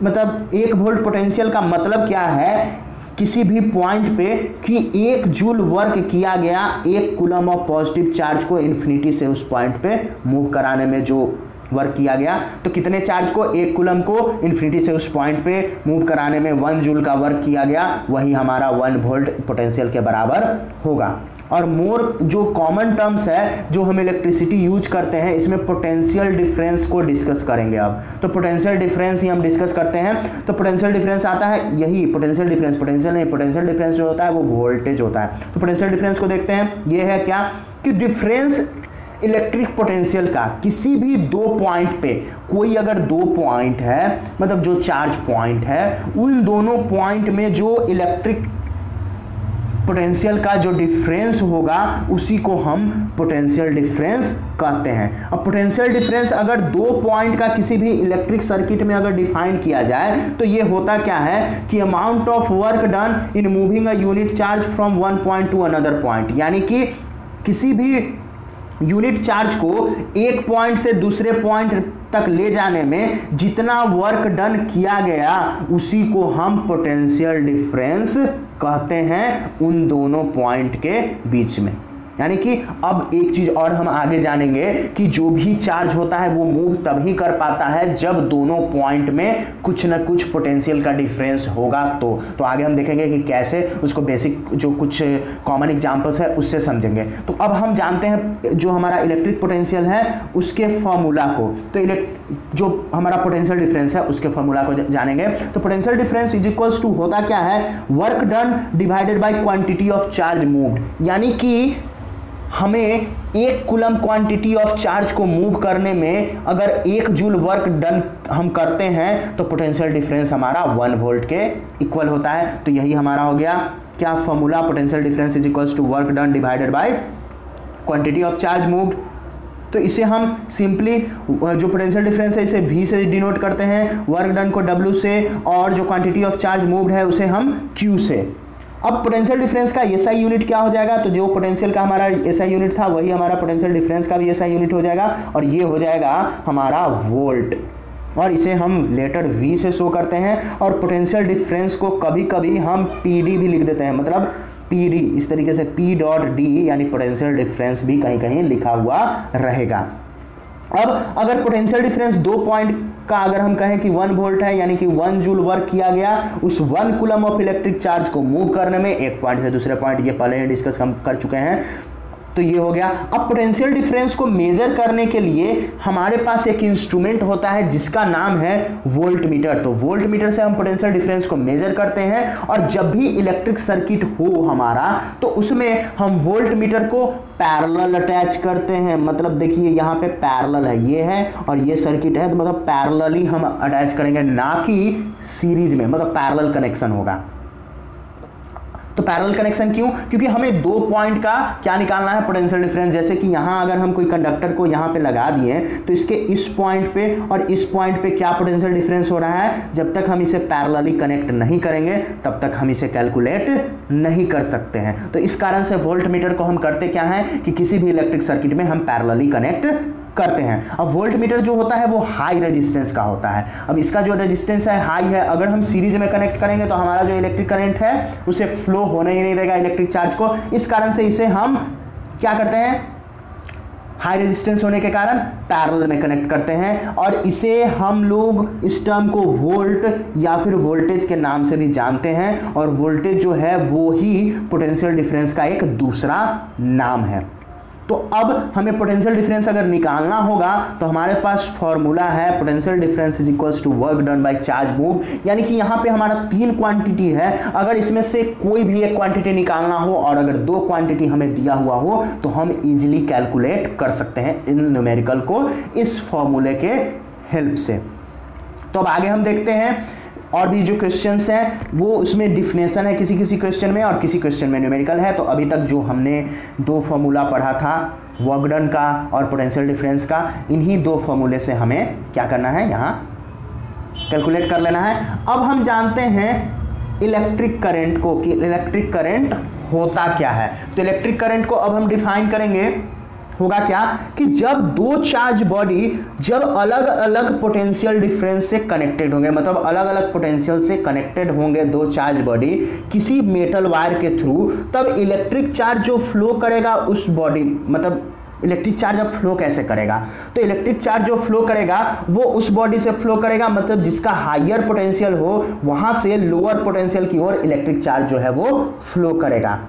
मतलब एक वोल्ट पोटेंशियल का मतलब क्या है? किसी भी पॉइंट पे कि एक जूल वर्क किया गया, एक कुलम ऑफ़ पॉजिटिव चार्ज को इन्फिनिटी से उस पॉइंट पे मूव कराने में जो वर्क किया गया तो कितने चार्ज को? एक कुलम को इन्फिनिटी से उस पॉइंट पे मूव कराने में वन जूल का वर्क किया गया, वही हमारा वन वोल्ट पोटेंशियल के बराबर होगा। और मोर जो कॉमन टर्म्स है, जो हम इलेक्ट्रिसिटी यूज़ करते हैं, इसमें पोटेंशियल डिफरेंस को डिस्कस करेंगे अब तो पोटेंशियल डिफरेंस ही हम डिस्कस करते हैं। तो पोटेंशियल डिफरेंस आता है यही पोटेंशियल डिफरेंस पोटेंशियल नहीं पोटेंशियल डिफरेंस जो होता है वो वोल्टेज होता है। तो पोटेंशियल डिफरेंस को देखते हैं, ये है क्या? कि डिफरेंस इलेक्ट्रिक पोटेंशियल का किसी भी दो पॉइंट पे, कोई अगर दो पॉइंट है मतलब जो चार्ज पॉइंट है, उन दोनों पॉइंट में जो इलेक्ट्रिक पोटेंशियल का जो डिफरेंस होगा, उसी को हम पोटेंशियल डिफरेंस कहते हैं। अब पोटेंशियल डिफरेंस अगर दो पॉइंट का किसी भी इलेक्ट्रिक सर्किट में अगर डिफाइन किया जाए तो ये होता क्या है कि amount of work done in moving a unit charge from one point to another point यानी कि किसी भी यूनिट चार्ज को एक पॉइंट से दूसरे पॉइंट तक ले जाने में जितना वर्क डन किया गया, उसी को हम पोटेंशियल डिफरेंस कहते हैं उन दोनों पॉइंट के बीच में। यानी कि अब एक चीज़ और हम आगे जानेंगे कि जो भी चार्ज होता है वो मूव तभी कर पाता है जब दोनों पॉइंट में कुछ ना कुछ पोटेंशियल का डिफरेंस होगा तो। तो आगे हम देखेंगे कि कैसे उसको बेसिक जो कुछ कॉमन एग्जांपल्स है उससे समझेंगे। तो अब हम जानते हैं जो हमारा इलेक्ट्रिक पोटेंशियल है, उसके फॉर्मूला को। तो जो हमारा पोटेंशियल डिफरेंस है, उसके फॉर्मूला को जानेंगे। तो potential difference is equals to होता क्या है? Work done divided by quantity of charge moved यानी कि हमें एक कुलम क्वांटिटी ऑफ़ चार्ज को मूव करने में अगर एक जूल वर्क डन हम करते हैं तो पोटेंशियल डिफरेंस हमारा वन वोल्ट के इक्वल होता है। तो यही हमारा हो गया। क्या formula potential difference is equals to work done divided by quantity of charge moved तो इसे हम सिंपली जो पोटेंशियल डिफरेंस है, इसे V से डिनोट करते हैं। वर्क डन को W से और जो क्वांटिटी ऑफ़ चार्ज मूव्ड है, उसे हम Q से। अब पोटेंशियल डिफरेंस का एसआई यूनिट क्या हो जाएगा? तो जो पोटेंशियल का हमारा एसआई यूनिट था, वही हमारा पोटेंशियल डिफरेंस का भी एसआई यूनिट हो जाएगा और ये हो जाएगा हमारा वोल्ट और इसे हम लेटर V से शो करते हैं और पोटेंशियल डिफरेंस को कभी कभी हम PD भी लिख देते हैं। मतलब PD इस तरीके से पी डॉट डी यानी पोटेंशियल डिफरेंस भी कहीं कहीं लिखा हुआ रहेगा। अब अगर पोटेंशियल डिफरेंस दो पॉइंट का अगर हम कहें कि वन वोल्ट है, यानी कि वन जूल वर्क किया गया, उस one coulomb of electric charge को मूव करने में एक पॉइंट से दूसरे पॉइंट ये पहले डिस्कस हम कर चुके हैं। तो ये हो गया। अब पोटेंशियल डिफरेंस को मेजर करने के लिए हमारे पास एक इंस्ट्रूमेंट होता है जिसका नाम है वोल्ट मीटर तो वोल्ट मीटर से हम पोटेंशियल डिफरेंस को मेजर करते हैं और जब भी इलेक्ट्रिक सर्किट हो हमारा तो उसमें हम वोल्ट मीटर को पैरेलल अटैच करते हैं। मतलब देखिए, यहाँ पे पैरेलल है, ये है और ये सर्किट है तो मतलब पैरेलली हम अटैच करेंगे, ना कि सीरीज़ में मतलब पैरेलल कनेक्शन होगा। तो पैरेलल कनेक्शन क्यों? क्योंकि हमें दो पॉइंट का क्या निकालना है? पोटेंशियल डिफरेंस जैसे कि यहाँ अगर हम कोई कंडक्टर को यहाँ पे लगा दिए तो इसके इस पॉइंट पे और इस पॉइंट पे क्या पोटेंशियल डिफरेंस हो रहा है? जब तक हम इसे पैरेलली कनेक्ट नहीं करेंगे, तब तक हम इसे कैलकुलेट नहीं कर सकते हैं। तो इस कारण से वोल्ट मीटर को हम करते क्या है? कि किसी भी इलेक्ट्रिक सर्किट में हम पैरेलली कनेक्ट करते हैं। अब वोल्ट मीटर जो होता है, वो हाई रेजिस्टेंस का होता है। अब इसका जो रेजिस्टेंस है हाई है, अगर हम सीरीज़ में कनेक्ट करेंगे तो हमारा जो इलेक्ट्रिक करंट है, उसे फ्लो होने ही नहीं देगा इलेक्ट्रिक चार्ज को। इस कारण से इसे हम क्या करते हैं? हाई रेजिस्टेंस होने के कारण पैरेलल में कनेक्ट करते हैं। और इसे हम लोग इस टर्म को वोल्ट या फिर वोल्टेज के नाम से भी जानते हैं। और वोल्टेज जो है, वो ही पोटेंशियल डिफरेंस का एक दूसरा नाम है। तो अब हमें पोटेंशियल डिफरेंस अगर निकालना होगा तो हमारे पास फॉर्मूला है potential difference is equals to work done by charge move यानी कि यहाँ पे हमारा तीन क्वांटिटी है। अगर इसमें से कोई भी एक क्वांटिटी निकालना हो और अगर दो क्वांटिटी हमें दिया हुआ हो तो हम इजिली कैलकुलेट कर सकते हैं इन न्यूमेरिकल को इस फॉर्मूले के हेल्प से। तो अब आगे हम देखते हैं। और भी जो क्वेश्चन हैं, वो उसमें डिफिनेशन है किसी किसी क्वेश्चन में और किसी क्वेश्चन में न्यूमेरिकल है। तो अभी तक जो हमने दो फॉर्मूला पढ़ा था वर्कडन का और पोटेंशियल डिफरेंस का, इन्हीं दो फॉर्मूले से हमें क्या करना है? यहाँ कैलकुलेट कर लेना है। अब हम जानते हैं इलेक्ट्रिक करंट को कि इलेक्ट्रिक करंट होता क्या है? तो इलेक्ट्रिक करंट को अब हम डिफाइन करेंगे होगा क्या? कि जब दो चार्ज बॉडी जब अलग अलग पोटेंशियल डिफरेंस से कनेक्टेड होंगे मतलब अलग अलग पोटेंशियल से कनेक्टेड होंगे दो चार्ज बॉडी किसी मेटल वायर के थ्रू तब इलेक्ट्रिक चार्ज जो फ्लो करेगा उस बॉडी मतलब इलेक्ट्रिक चार्ज अब फ्लो कैसे करेगा? तो इलेक्ट्रिक चार्ज जो फ्लो करेगा, वो उस बॉडी से फ्लो करेगा मतलब जिसका हाइयर पोटेंशियल हो, वहाँ से लोअर पोटेंशियल की ओर इलेक्ट्रिक चार्ज जो है वो फ्लो करेगा।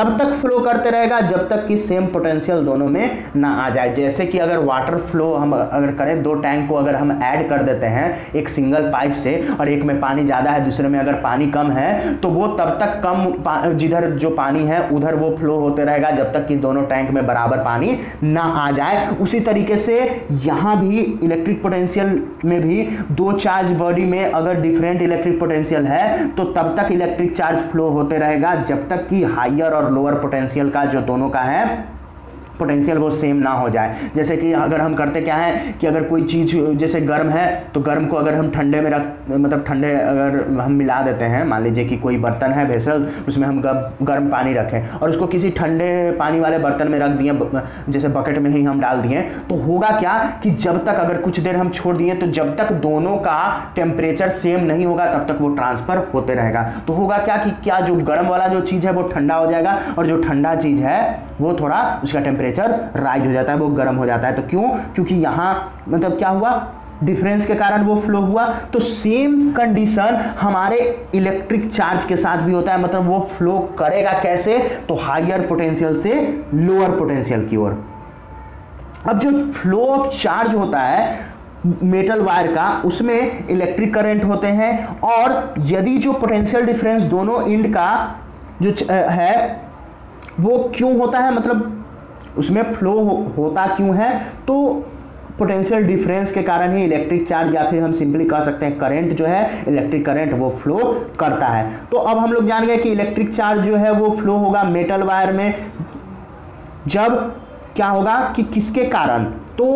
तब तक फ्लो करते रहेगा जब तक कि सेम पोटेंशियल दोनों में ना आ जाए। जैसे कि अगर वाटर फ्लो हम अगर करें, दो टैंक को अगर हम ऐड कर देते हैं एक सिंगल पाइप से और एक में पानी ज़्यादा है, दूसरे में अगर पानी कम है तो वो तब तक कम जिधर जो पानी है, उधर वो फ्लो होते रहेगा जब तक कि दोनों टैंक में बराबर पानी ना आ जाए। उसी तरीके से यहाँ भी इलेक्ट्रिक पोटेंशियल में भी दो चार्ज बॉडी में अगर डिफरेंट इलेक्ट्रिक पोटेंशियल है तो तब तक इलेक्ट्रिक चार्ज फ्लो होते रहेगा जब तक कि हाइयर और लोअर पोटेंशियल का जो दोनों का है पोटेंशियल वो सेम ना हो जाए। जैसे कि अगर हम करते क्या है कि अगर कोई चीज़ जैसे गर्म है तो गर्म को अगर हम ठंडे में रख मतलब ठंडे अगर हम मिला देते हैं, मान लीजिए कि कोई बर्तन है वेसल उसमें हम गर्म पानी रखें और उसको किसी ठंडे पानी वाले बर्तन में रख दिए जैसे बकेट में ही हम डाल दिए तो होगा क्या कि जब तक अगर कुछ देर हम छोड़ दिए तो जब तक दोनों का टेम्परेचर सेम नहीं होगा, तब तक वो ट्रांसफ़र होते रहेगा। तो होगा क्या कि, क्या जो गर्म वाला जो चीज़ है वो ठंडा हो जाएगा और जो ठंडा चीज़ है, वो थोड़ा उसका टेम्परेचर टेम्परेचर राइज हो जाता है, वो गर्म हो जाता है। तो क्यों? क्योंकि यहाँ मतलब क्या हुआ? डिफरेंस के कारण वो फ्लो हुआ। तो सेम कंडीशन हमारे इलेक्ट्रिक चार्ज के साथ भी होता है। मतलब वो फ्लो करेगा कैसे? तो हाइयर पोटेंशियल से लोअर पोटेंशियल की ओर। अब जो फ्लो ऑफ़ चार्ज होता है मेटल वायर का, उसमें इलेक्ट्रिक करंट होते हैं और यदि जो पोटेंशियल डिफरेंस दोनों इंड का जो है, वो क्यों होता है? मतलब उसमें फ्लो हो, होता क्यों है? तो पोटेंशियल डिफरेंस के कारण ही इलेक्ट्रिक चार्ज या फिर हम सिंपली कह सकते हैं करंट जो है इलेक्ट्रिक करंट वो फ्लो करता है। तो अब हम लोग जान गए कि इलेक्ट्रिक चार्ज जो है वो फ्लो होगा मेटल वायर में। जब क्या होगा कि किसके कारण? तो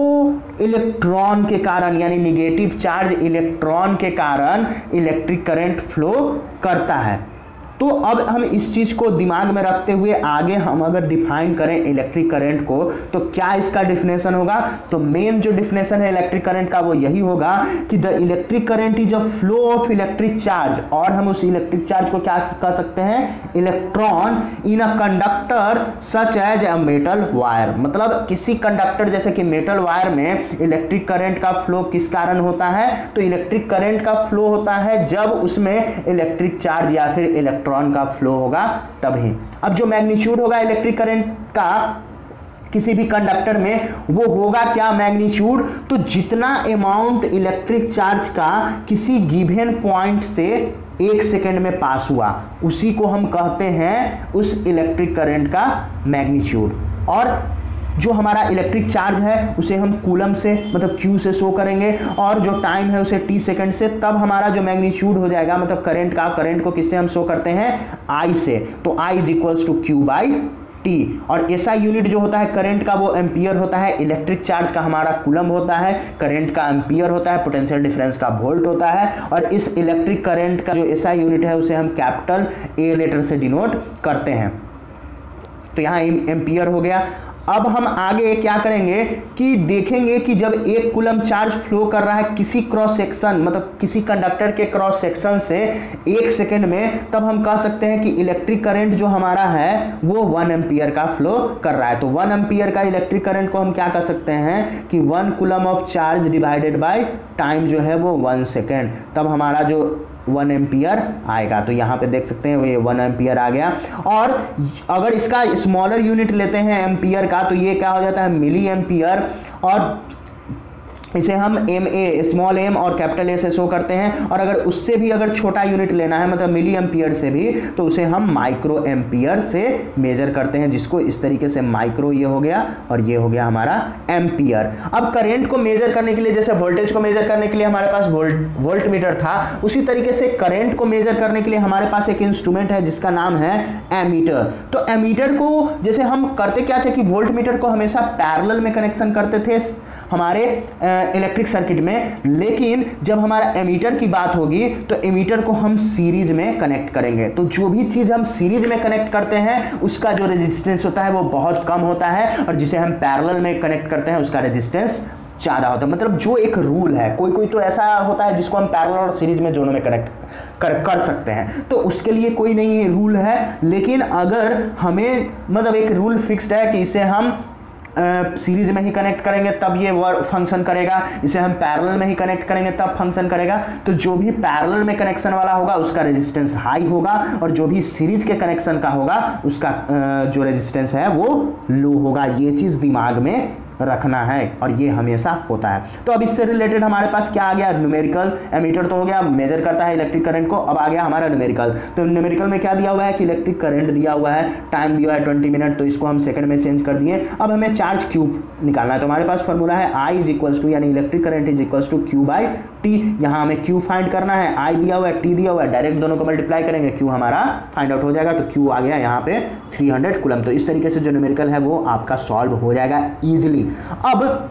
इलेक्ट्रॉन के कारण यानी निगेटिव चार्ज इलेक्ट्रॉन के कारण इलेक्ट्रिक करंट फ्लो करता है। तो अब हम इस चीज़ को दिमाग में रखते हुए आगे हम अगर डिफाइन करें इलेक्ट्रिक करंट को तो क्या इसका डिफिनेशन होगा? तो मेन जो डिफिनेशन है इलेक्ट्रिक करंट का वो यही होगा कि the electric current is a flow of electric charge और हम उस इलेक्ट्रिक चार्ज को क्या कह सकते हैं? Electron in a conductor such as a metal wire मतलब किसी कंडक्टर जैसे कि मेटल वायर में इलेक्ट्रिक करंट का फ्लो किस कारण होता है? तो इलेक्ट्रिक करंट का फ्लो होता है जब उसमें इलेक्ट्रिक चार्ज या फिर इलेक्ट्रॉन इलेक्ट्रॉन का फ्लो होगा तभी। अब जो मैग्नीट्यूड होगा इलेक्ट्रिक करंट का किसी भी कंडक्टर में, वो होगा क्या मैग्नीट्यूड तो जितना अमाउंट इलेक्ट्रिक चार्ज का किसी गिवन पॉइंट से एक सेकेंड में पास हुआ, उसी को हम कहते हैं उस इलेक्ट्रिक करंट का मैग्नीट्यूड और जो हमारा इलेक्ट्रिक चार्ज है, उसे हम कूलम से मतलब क्यू से शो करेंगे और जो टाइम है उसे टी सेकंड से, तब हमारा जो मैग्नीट्यूड हो जाएगा मतलब करंट का करंट को किससे हम शो करते हैं? आई से। तो I is equals to Q by T और ऐसा यूनिट जो होता है करंट का वो एम्पियर होता है इलेक्ट्रिक चार्ज का हमारा कुलम होता है करंट का एम्पियर होता है पोटेंशियल डिफरेंस का वोल्ट होता है, और इस इलेक्ट्रिक करंट का जो ऐसा यूनिट है, उसे हम कैपिटल ए लेटर से डिनोट करते हैं। तो यहाँ एम्पियर हो गया। अब हम आगे क्या करेंगे कि देखेंगे कि जब एक कुलम चार्ज फ्लो कर रहा है किसी क्रॉस सेक्शन मतलब किसी कंडक्टर के क्रॉस सेक्शन से एक सेकेंड में, तब हम कह सकते हैं कि इलेक्ट्रिक करंट जो हमारा है, वो वन एम्पियर का फ्लो कर रहा है। तो वन एम्पियर का इलेक्ट्रिक करंट को हम क्या कह सकते हैं कि one coulomb of charge divided by time जो है वो वन सेकेंड तब हमारा जो वन एम्पियर आएगा। तो यहाँ पे देख सकते हैं ये वन एम्पियर आ गया। और अगर इसका स्मॉलर यूनिट लेते हैं एम्पियर का तो ये क्या हो जाता है? Milliampere. और इसे हम एम ए स्मॉल एम और कैपिटल ए से शो करते हैं। और अगर उससे भी अगर छोटा यूनिट लेना है मतलब मिली एम्पियर से भी तो उसे हम माइक्रो एम्पियर से मेजर करते हैं, जिसको इस तरीके से माइक्रो ये हो गया और ये हो गया हमारा एम्पियर अब करेंट को मेजर करने के लिए, जैसे वोल्टेज को मेजर करने के लिए हमारे पास वोल्ट वोल्ट मीटर था, उसी तरीके से करेंट को मेजर करने के लिए हमारे पास एक इंस्ट्रूमेंट है, जिसका नाम है एमीटर तो एमीटर को, जैसे हम करते क्या थे कि वोल्ट मीटर को हमेशा पैरल में कनेक्शन करते थे हमारे इलेक्ट्रिक सर्किट में। लेकिन जब हमारा एमीटर की बात होगी तो एमीटर को हम सीरीज़ में कनेक्ट करेंगे। तो जो भी चीज़ हम सीरीज़ में कनेक्ट करते हैं, उसका जो रेजिस्टेंस होता है, वो बहुत कम होता है और जिसे हम पैरल में कनेक्ट करते हैं, उसका रेजिस्टेंस ज़्यादा होता है। मतलब जो एक रूल है कोई कोई तो ऐसा होता है जिसको हम पैरल और सीरीज़ में दोनों में कनेक्ट कर कर सकते हैं। तो उसके लिए कोई नहीं रूल है, लेकिन अगर हमें मतलब एक रूल फिक्स्ड है कि इसे हम सीरीज़ में ही कनेक्ट करेंगे, तब ये फ़ंक्शन करेगा। इसे हम पैरल में ही कनेक्ट करेंगे, तब फ़ंक्शन करेगा। तो जो भी पैरल में कनेक्शन वाला होगा, उसका रेजिस्टेंस हाई होगा और जो भी सीरीज़ के कनेक्शन का होगा, उसका जो रेजिस्टेंस है, वो लो होगा। ये चीज़ दिमाग में रखना है और ये हमेशा होता है। तो अब इससे रिलेटेड हमारे पास क्या आ गया? न्यूमेरिकल एमीटर तो हो गया मेजर करता है इलेक्ट्रिक करंट को। अब आ गया हमारा न्यूमेरिकल तो न्यूमेरिकल में क्या दिया हुआ है कि इलेक्ट्रिक करंट दिया हुआ है। टाइम दिया है ट्वेंटी मिनट तो इसको हम सेकंड में चेंज कर दिए। अब हमें चार्ज क्यूब निकालना है। तो हमारे पास फॉर्मूला है आई इज़ इक्वल्स टू यानी electric current is equals to Q by T यहाँ हमें क्यू फाइंड करना है। आई दिया हुआ है टी दिया हुआ है। डायरेक्ट दोनों को मल्टीप्लाई करेंगे क्यू हमारा फाइंड आउट हो जाएगा तो क्यू आ गया यहाँ पे 300 कुलम तो इस तरीके से जो न्यूमेरिकल है, वो आपका सॉल्व हो जाएगा इजिली अब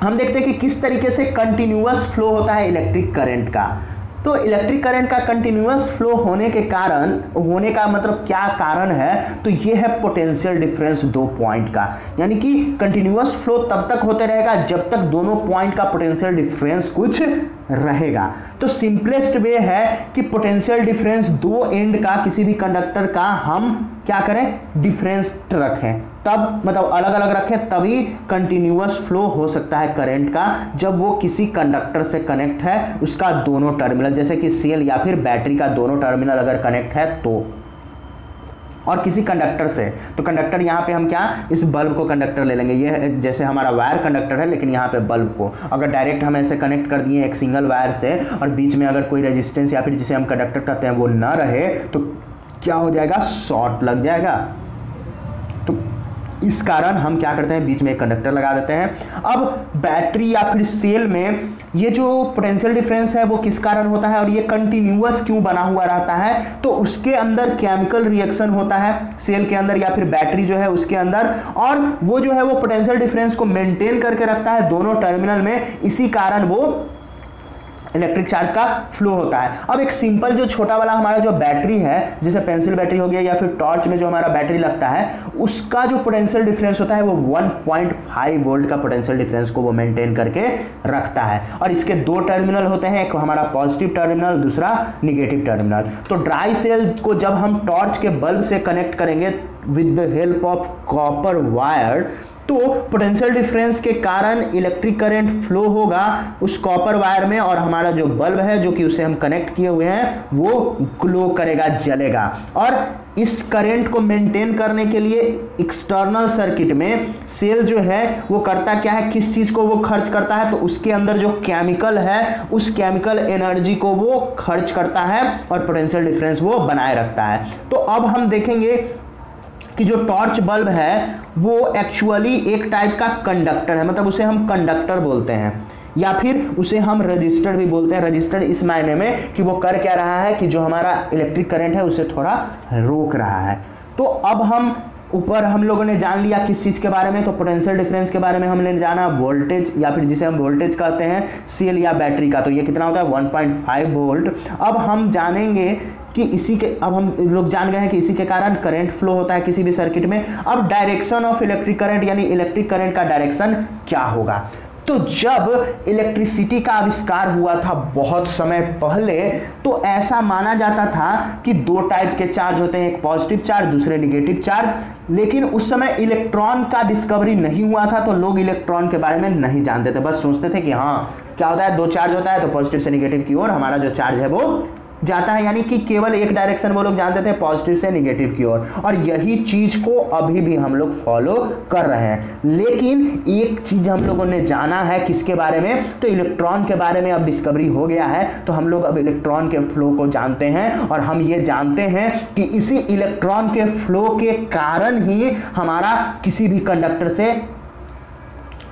हम देखते हैं कि किस तरीके से कंटिन्यूस फ्लो होता है इलेक्ट्रिक करंट का। तो इलेक्ट्रिक करंट का कंटिन्यूस फ्लो होने के कारण, होने का मतलब क्या कारण है? तो ये है पोटेंशियल डिफरेंस दो पॉइंट का। यानी कि कंटिन्यूस फ्लो तब तक होते रहेगा जब तक दोनों पॉइंट का पोटेंशियल डिफरेंस कुछ रहेगा। तो सिंपलेस्ट वे है कि पोटेंशियल डिफरेंस दो एंड का किसी भी कंडक्टर का हम क्या करें? डिफरेंस रखें। तब मतलब अलग अलग रखें, तभी कंटिन्यूस फ्लो हो सकता है करंट का, जब वो किसी कंडक्टर से कनेक्ट है, उसका दोनों टर्मिनल जैसे कि सेल या फिर बैटरी का दोनों टर्मिनल अगर कनेक्ट है तो। और किसी कंडक्टर से तो कंडक्टर यहाँ पे हम क्या, इस बल्ब को कंडक्टर ले लेंगे। ये जैसे हमारा वायर कंडक्टर है, लेकिन यहाँ पे बल्ब को। अगर डायरेक्ट हम ऐसे कनेक्ट कर दिए एक सिंगल वायर से, और बीच में अगर कोई रेजिस्टेंस या फिर जिसे हम कंडक्टर कहते हैं वो ना रहे तो क्या हो जाएगा? शॉर्ट लग जाएगा। इस कारण हम क्या करते हैं, बीच में एक कंडक्टर लगा देते हैं। अब बैटरी या फिर सेल में ये जो पोटेंशियल डिफरेंस है, वो किस कारण होता है और ये कंटिन्यूअस क्यों बना हुआ रहता है तो उसके अंदर केमिकल रिएक्शन होता है सेल के अंदर या फिर बैटरी जो है उसके अंदर। और वो जो है, वो पोटेंशियल डिफरेंस को मेंटेन करके रखता है, दोनों टर्मिनल में। इसी कारण वो इलेक्ट्रिक चार्ज का फ्लो होता है। अब एक सिंपल जो छोटा वाला हमारा जो बैटरी है, जैसे पेंसिल बैटरी हो गया या फिर टॉर्च में जो हमारा बैटरी लगता है, उसका जो पोटेंशियल डिफरेंस होता है वो 1.5 वोल्ट का पोटेंशियल डिफरेंस को वो मेंटेन करके रखता है। और इसके दो टर्मिनल होते हैं, एक हमारा पॉजिटिव टर्मिनल दूसरा निगेटिव टर्मिनल तो ड्राई सेल को जब हम टॉर्च के बल्ब से कनेक्ट करेंगे with the help of copper wire तो पोटेंशियल डिफरेंस के कारण इलेक्ट्रिक करंट फ्लो होगा उस कॉपर वायर में और हमारा जो बल्ब है, जो कि उसे हम कनेक्ट किए हुए हैं, वो ग्लो करेगा, जलेगा। और इस करंट को मेंटेन करने के लिए एक्सटर्नल सर्किट में सेल जो है, वो करता क्या है? किस चीज़ को वो खर्च करता है? तो उसके अंदर जो केमिकल है, उस केमिकल एनर्जी को वो खर्च करता है और पोटेंशियल डिफरेंस वो बनाए रखता है। तो अब हम देखेंगे कि जो टॉर्च बल्ब है, वो एक्चुअली एक टाइप का कंडक्टर है। मतलब उसे हम कंडक्टर बोलते हैं। या फिर उसे हम रजिस्टर भी बोलते हैं। रजिस्टर इस मायने में कि वो कर क्या रहा है कि जो हमारा इलेक्ट्रिक करंट है, उसे थोड़ा रोक रहा है। तो अब हम ऊपर हम लोगों ने जान लिया किस चीज़ के बारे में। तो पोटेंशियल डिफरेंस के बारे में हमने जाना। वोल्टेज या फिर जिसे हम वोल्टेज कहते हैं सेल या बैटरी का। तो ये कितना होता है? 1.5 वोल्ट अब हम जानेंगे कि इसी के, अब हम लोग जान गए हैं कि इसी के कारण करंट फ्लो होता है किसी भी सर्किट में। अब डायरेक्शन ऑफ़ इलेक्ट्रिक करंट यानी इलेक्ट्रिक करंट का डायरेक्शन क्या होगा? तो जब इलेक्ट्रिसिटी का आविष्कार हुआ था बहुत समय पहले तो ऐसा माना जाता था कि दो टाइप के चार्ज होते हैं, एक पॉजिटिव चार्ज दूसरे निगेटिव चार्ज लेकिन उस समय इलेक्ट्रॉन का डिस्कवरी नहीं हुआ था तो लोग इलेक्ट्रॉन के बारे में नहीं जानते थे। बस सोचते थे कि हाँ क्या होता है, दो चार्ज होता है तो पॉजिटिव से निगेटिव की ओर हमारा जो चार्ज है वो जाता है यानी कि केवल एक डायरेक्शन वो लोग जानते थे पॉजिटिव से निगेटिव की ओर। और, यही चीज़ को अभी भी हम लोग फॉलो कर रहे हैं। लेकिन एक चीज़ हम लोगों ने जाना है किसके बारे में? तो इलेक्ट्रॉन के बारे में अब डिस्कवरी हो गया है तो हम लोग अब इलेक्ट्रॉन के फ्लो को जानते हैं। और हम ये जानते हैं कि इसी इलेक्ट्रॉन के फ्लो के कारण ही हमारा किसी भी कंडक्टर से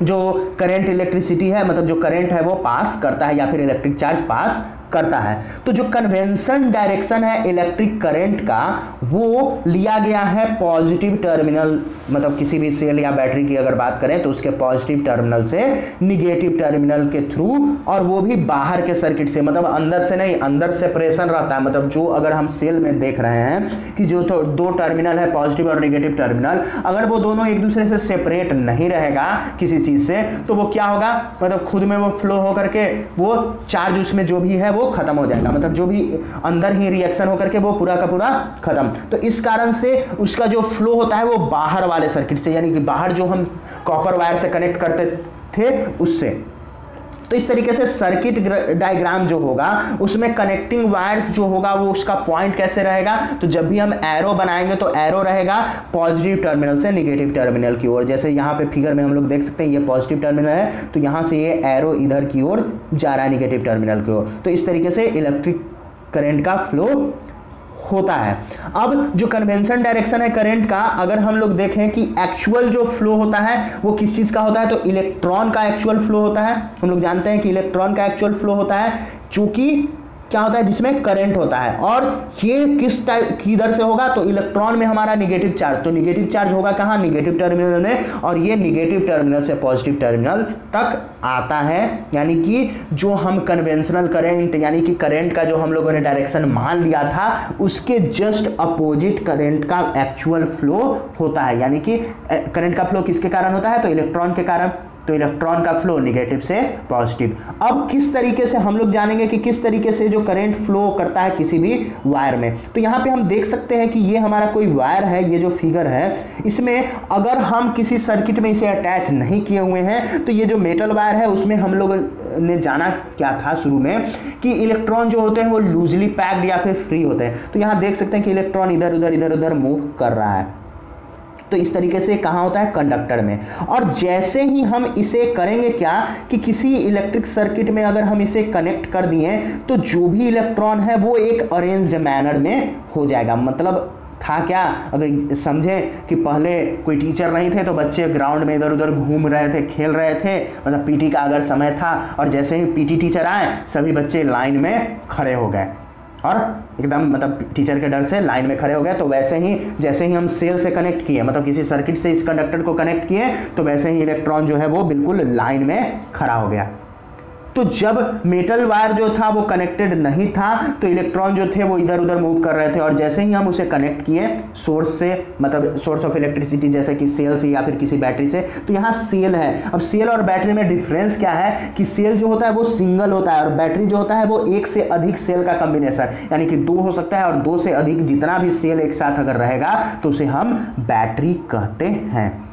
जो करंट इलेक्ट्रिसिटी है मतलब जो करंट है वो पास करता है या फिर इलेक्ट्रिक चार्ज पास करता है। तो जो कन्वेंशन डायरेक्शन है इलेक्ट्रिक करंट का, वो लिया गया है पॉजिटिव टर्मिनल मतलब किसी भी सेल या बैटरी की अगर बात करें तो उसके पॉजिटिव टर्मिनल से निगेटिव टर्मिनल के थ्रू और वो भी बाहर के सर्किट से मतलब अंदर से नहीं, अंदर सेपरेशन रहता है। मतलब जो अगर हम सेल में देख रहे हैं कि जो तो दो टर्मिनल है पॉजिटिव और निगेटिव टर्मिनल अगर वो दोनों एक दूसरे से सेपरेट नहीं रहेगा किसी चीज़ से तो वो क्या होगा? मतलब खुद में वो फ्लो होकर के वो चार्ज उसमें जो भी है, वो खत्म हो जाएगा। मतलब जो भी अंदर ही रिएक्शन होकर के वो पूरा का पूरा खत्म। तो इस कारण से उसका जो फ्लो होता है वो बाहर वाले सर्किट से, यानी कि बाहर जो हम कॉपर वायर से कनेक्ट करते थे, उससे। तो इस तरीके से सर्किट डायग्राम जो होगा, उसमें कनेक्टिंग वायर जो होगा, वो उसका पॉइंट कैसे रहेगा? तो जब भी हम एरो बनाएँगे तो एरो रहेगा पॉजिटिव टर्मिनल से निगेटिव टर्मिनल की ओर। जैसे यहाँ पे फिगर में हम लोग देख सकते हैं, ये पॉजिटिव टर्मिनल है तो यहाँ से ये एरो इधर की ओर जा रहा है निगेटिव टर्मिनल की ओर। तो इस तरीके से इलेक्ट्रिक करंट का फ्लो होता है। अब जो कन्वेंशन डायरेक्शन है करंट का, अगर हम लोग देखें कि एक्चुअल जो फ्लो होता है, वो किस चीज़ का होता है? तो इलेक्ट्रॉन का एक्चुअल फ्लो होता है। हम लोग जानते हैं कि इलेक्ट्रॉन का एक्चुअल फ्लो होता है, चूँकि क्या होता है, जिसमें करंट होता है। और ये किस टाइप किधर से होगा? तो इलेक्ट्रॉन में हमारा निगेटिव चार्ज तो निगेटिव चार्ज होगा कहाँ? निगेटिव टर्मिनल में। और ये निगेटिव टर्मिनल से पॉजिटिव टर्मिनल तक आता है। यानी कि जो हम कन्वेंशनल करंट यानी कि करंट का जो हम लोगों ने डायरेक्शन मान लिया था, उसके जस्ट अपोजिट करंट का एक्चुअल फ्लो होता है। यानी कि करंट का फ्लो किसके कारण होता है? तो इलेक्ट्रॉन के कारण। तो इलेक्ट्रॉन का फ्लो निगेटिव से पॉजिटिव अब किस तरीके से हम लोग जानेंगे कि किस तरीके से जो करंट फ्लो करता है किसी भी वायर में? तो यहाँ पे हम देख सकते हैं कि ये हमारा कोई वायर है, ये जो फिगर है, इसमें अगर हम किसी सर्किट में इसे अटैच नहीं किए हुए हैं तो ये जो मेटल वायर है, उसमें हम लोग ने जाना क्या था शुरू में? कि इलेक्ट्रॉन जो होते हैं, वो लूजली पैक्ड या फिर फ्री होते हैं। तो यहाँ देख सकते हैं कि इलेक्ट्रॉन इधर उधर इधर उधर मूव कर रहा है। तो इस तरीके से कहाँ होता है कंडक्टर में। और जैसे ही हम इसे करेंगे क्या कि किसी इलेक्ट्रिक सर्किट में अगर हम इसे कनेक्ट कर दिए तो जो भी इलेक्ट्रॉन है वो एक अरेंज्ड मैनर में हो जाएगा। मतलब था क्या? अगर समझें कि पहले कोई टीचर नहीं थे तो बच्चे ग्राउंड में इधर उधर घूम रहे थे, खेल रहे थे। मतलब पीटी का अगर समय था, और जैसे ही पीटी टीचर आए, सभी बच्चे लाइन में खड़े हो गए। और एकदम मतलब टीचर के डर से लाइन में खड़े हो गए तो वैसे ही, जैसे ही हम सेल से कनेक्ट किए मतलब किसी सर्किट से इस कंडक्टर को कनेक्ट किए तो वैसे ही इलेक्ट्रॉन जो है वो बिल्कुल लाइन में खड़ा हो गया। तो जब मेटल वायर जो था वो कनेक्टेड नहीं था तो इलेक्ट्रॉन जो थे वो इधर उधर मूव कर रहे थे और जैसे ही हम उसे कनेक्ट किए सोर्स से मतलब सोर्स ऑफ़ इलेक्ट्रिसिटी जैसे कि सेल से या फिर किसी बैटरी से तो यहाँ सेल है। अब सेल और बैटरी में डिफरेंस क्या है कि सेल जो होता है वो सिंगल होता है और बैटरी जो होता है वो एक से अधिक सेल का कॉम्बिनेशन यानी कि दो हो सकता है और दो से अधिक जितना भी सेल एक साथ अगर रहेगा तो उसे हम बैटरी कहते हैं।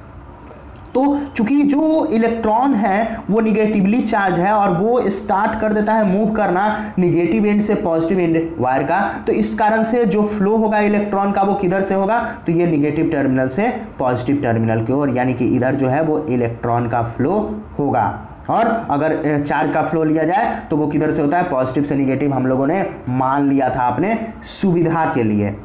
तो चूँकि जो इलेक्ट्रॉन है, वो निगेटिवली चार्ज है और वो स्टार्ट कर देता है मूव करना निगेटिव एंड से पॉजिटिव एंड वायर का तो इस कारण से जो फ्लो होगा इलेक्ट्रॉन का, वो किधर से होगा? तो ये निगेटिव टर्मिनल से पॉजिटिव टर्मिनल की ओर, यानी कि इधर जो है वो इलेक्ट्रॉन का फ्लो होगा। और अगर चार्ज का फ्लो लिया जाए तो वो किधर से होता है? पॉजिटिव से निगेटिव हम लोगों ने मान लिया था अपने सुविधा के लिए।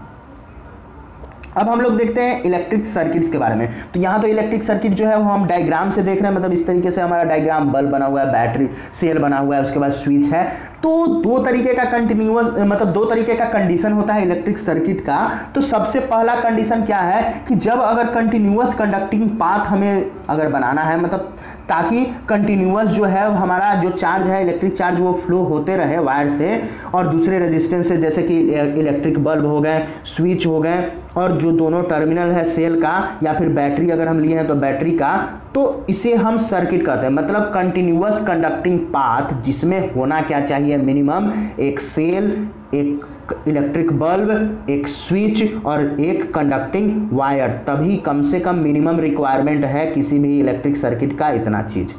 अब हम लोग देखते हैं इलेक्ट्रिक सर्किट्स के बारे में। तो यहाँ तो इलेक्ट्रिक सर्किट जो है वो हम डायग्राम से देख रहे हैं मतलब इस तरीके से हमारा डायग्राम बल्ब बना हुआ है बैटरी सेल बना हुआ है, उसके बाद स्विच है। तो दो तरीके का कंटिन्यूस मतलब दो तरीके का कंडीशन होता है इलेक्ट्रिक सर्किट का। तो सबसे पहला कंडीशन क्या है कि जब अगर कंटिन्यूस कंडक्टिंग पाथ हमें अगर बनाना है मतलब ताकि कंटिन्यूस जो है, हमारा जो चार्ज है इलेक्ट्रिक चार्ज वो फ्लो होते रहे वायर से, और दूसरे रेजिस्टेंस से, जैसे कि इलेक्ट्रिक बल्ब हो गए स्विच हो गए और जो दोनों टर्मिनल है सेल का या फिर बैटरी अगर हम लिए हैं तो बैटरी का तो इसे हम सर्किट कहते हैं। मतलब कंटिन्यूस कंडक्टिंग पाथ जिसमें होना क्या चाहिए? मिनिमम एक सेल, एक इलेक्ट्रिक बल्ब एक स्विच और एक कंडक्टिंग वायर तभी कम से कम मिनिमम रिक्वायरमेंट है किसी भी इलेक्ट्रिक सर्किट का इतना चीज़।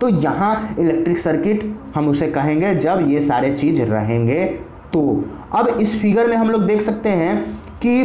तो यहाँ इलेक्ट्रिक सर्किट हम उसे कहेंगे जब ये सारे चीज़ रहेंगे तो। अब इस फिगर में हम लोग देख सकते हैं कि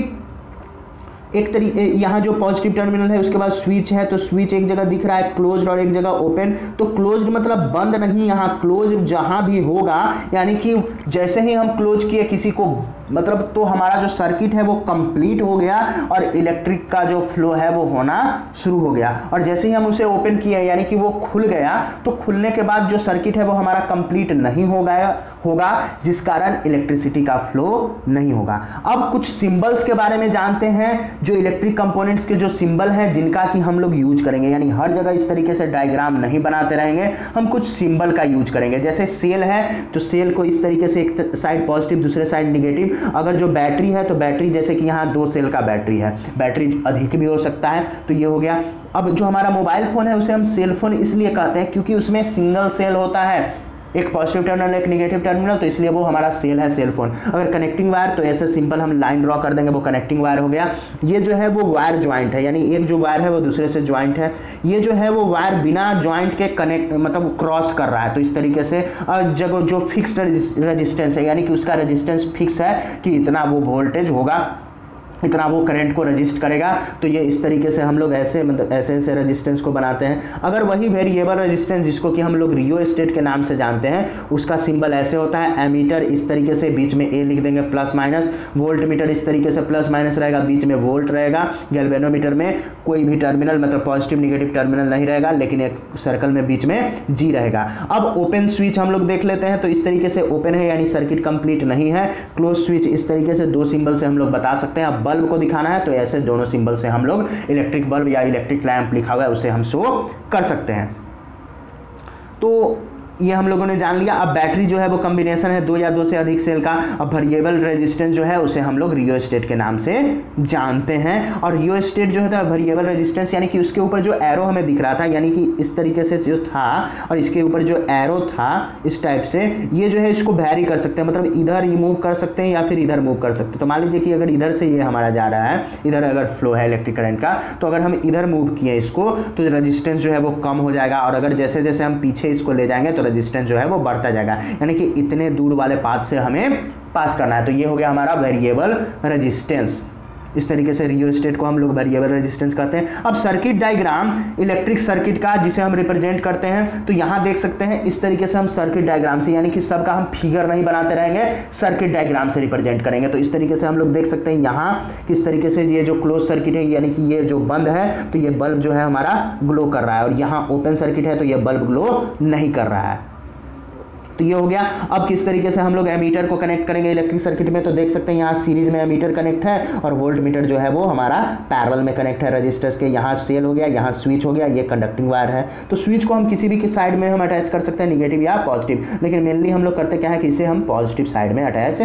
एक तरीके यहाँ जो पॉजिटिव टर्मिनल है, उसके बाद स्विच है तो स्विच एक जगह दिख रहा है क्लोज और एक जगह ओपन तो क्लोज मतलब बंद नहीं, यहाँ क्लोज जहाँ भी होगा, यानी कि जैसे ही हम क्लोज किए किसी को मतलब तो हमारा जो सर्किट है वो कंप्लीट हो गया और इलेक्ट्रिक का जो फ्लो है वो होना शुरू हो गया। और जैसे ही हम उसे ओपन किए, यानी कि वो खुल गया तो खुलने के बाद जो सर्किट है वो हमारा कंप्लीट नहीं हो गया, होगा, जिस कारण इलेक्ट्रिसिटी का फ्लो नहीं होगा। अब कुछ सिंबल्स के बारे में जानते हैं, जो इलेक्ट्रिक कंपोनेंट्स के जो सिंबल हैं, जिनका कि हम लोग यूज़ करेंगे। यानी हर जगह इस तरीके से डायग्राम नहीं बनाते रहेंगे, हम कुछ सिंबल का यूज़ करेंगे। जैसे सेल है तो सेल को इस तरीके से एक साइड पॉजिटिव दूसरे साइड निगेटिव अगर जो बैटरी है तो बैटरी जैसे कि यहाँ दो सेल का बैटरी है। बैटरी अधिक भी हो सकता है तो ये हो गया। अब जो हमारा मोबाइल फ़ोन है, उसे हम सेल फ़ोन इसलिए कहते हैं क्योंकि उसमें सिंगल सेल होता है। एक पॉजिटिव टर्मिनल एक निगेटिव टर्मिनल तो इसलिए वो हमारा सेल है सेल फ़ोन अगर कनेक्टिंग वायर तो ऐसे सिंपल हम लाइन ड्रॉ कर देंगे, वो कनेक्टिंग वायर हो गया। ये जो है वो वायर ज्वाइंट है, यानी एक जो वायर है वो दूसरे से ज्वाइंट है। ये जो है वो वायर बिना ज्वाइंट के कनेक्ट मतलब क्रॉस कर रहा है। तो इस तरीके से जब जो फिक्स रजिस्टेंस है, यानी कि उसका रजिस्टेंस फिक्स है, कि इतना वो वोल्टेज होगा। इतना वो करंट को रजिस्ट करेगा तो ये इस तरीके से हम लोग ऐसे मतलब ऐसे ऐसे रजिस्टेंस को बनाते हैं। अगर वही वेरिएबल रजिस्टेंस जिसको कि हम लोग रियो स्टेट के नाम से जानते हैं, उसका सिंबल ऐसे होता है एमीटर इस तरीके से बीच में ए लिख देंगे प्लस माइनस वोल्ट मीटर इस तरीके से प्लस माइनस रहेगा, बीच में वोल्ट रहेगा गैल्वेनोमीटर में कोई भी टर्मिनल मतलब पॉजिटिव निगेटिव टर्मिनल नहीं रहेगा, लेकिन एक सर्कल में बीच में जी रहेगा। अब ओपन स्विच हम लोग देख लेते हैं तो इस तरीके से ओपन है, यानी सर्किट कंप्लीट नहीं है। क्लोज स्विच इस तरीके से दो सिंबल से हम लोग बता सकते हैं। अब बल्ब को दिखाना है तो ऐसे दोनों सिंबल से हम लोग इलेक्ट्रिक बल्ब या इलेक्ट्रिक लैंप लिखा हुआ है, उसे हम शो कर सकते हैं। तो ये हम लोगों ने जान लिया। अब बैटरी जो है वो कॉम्बिनेशन है, दो या दो से अधिक सेल का। अब वेरिएबल रेजिस्टेंस जो है, उसे हम लोग रियो स्टेट के नाम से जानते हैं। और रियो स्टेट जो है तो वेरिएबल रेजिस्टेंस यानी कि उसके ऊपर जो एरो हमें दिख रहा था, यानी कि इस तरीके से जो था, और इसके ऊपर जो एरो था, इस टाइप से, ये जो है इसको वैरी कर सकते हैं। मतलब इधर ही मूव कर सकते हैं या फिर इधर मूव कर सकते हैं। तो मान लीजिए कि अगर इधर से ये हमारा जा रहा है, इधर अगर फ्लो है इलेक्ट्रिक करंट का तो अगर हम इधर मूव किए इसको तो रजिस्टेंस जो है वो कम हो जाएगा। और अगर जैसे जैसे हम पीछे इसको ले जाएँगे तो रजिस्टेंस जो है वो बढ़ता जाएगा। यानी कि इतने दूर वाले पाथ से हमें पास करना है। तो ये हो गया हमारा वेरिएबल रेजिस्टेंस इस तरीके से रियो स्टेट को हम लोग वेरिएबल रेजिस्टेंस कहते हैं। अब सर्किट डायग्राम इलेक्ट्रिक सर्किट का जिसे हम रिप्रेजेंट करते हैं तो यहाँ देख सकते हैं, इस तरीके से हम सर्किट डायग्राम से, यानी कि सबका हम फिगर नहीं बनाते रहेंगे सर्किट डायग्राम से रिप्रेजेंट करेंगे। तो इस तरीके से हम लोग देख सकते हैं यहाँ, किस तरीके से ये जो क्लोज सर्किट है, यानी कि ये जो बंद है तो ये बल्ब जो है हमारा ग्लो कर रहा है। और यहाँ ओपन सर्किट है तो ये बल्ब ग्लो नहीं कर रहा है। तो ये हो गया। अब किस तरीके से हम लोग एमीटर को कनेक्ट करेंगे इलेक्ट्रिक सर्किट में तो देख सकते हैं यहाँ सीरीज़ में एमीटर कनेक्ट है और वोल्ट मीटर जो है वो हमारा पैरल में कनेक्ट है रजिस्टर के। यहाँ सेल हो गया, यहाँ स्विच हो गया, ये कंडक्टिंग वायर है। तो स्विच को हम किसी भी साइड में हम अटैच कर सकते हैं निगेटिव या पॉजिटिव लेकिन मेनली हम लोग करते क्या है कि इसे हम पॉजिटिव साइड में अटैच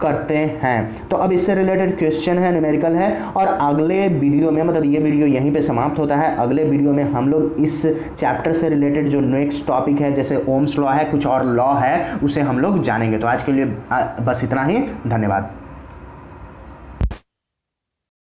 करते हैं। तो अब इससे रिलेटेड क्वेश्चन है न्यूमेरिकल है, और अगले वीडियो में मतलब ये वीडियो यहीं पे समाप्त होता है। अगले वीडियो में हम लोग इस चैप्टर से रिलेटेड जो नेक्स्ट टॉपिक है, जैसे ओम्स लॉ है, कुछ और लॉ है, उसे हम लोग जानेंगे। तो आज के लिए बस इतना ही। धन्यवाद।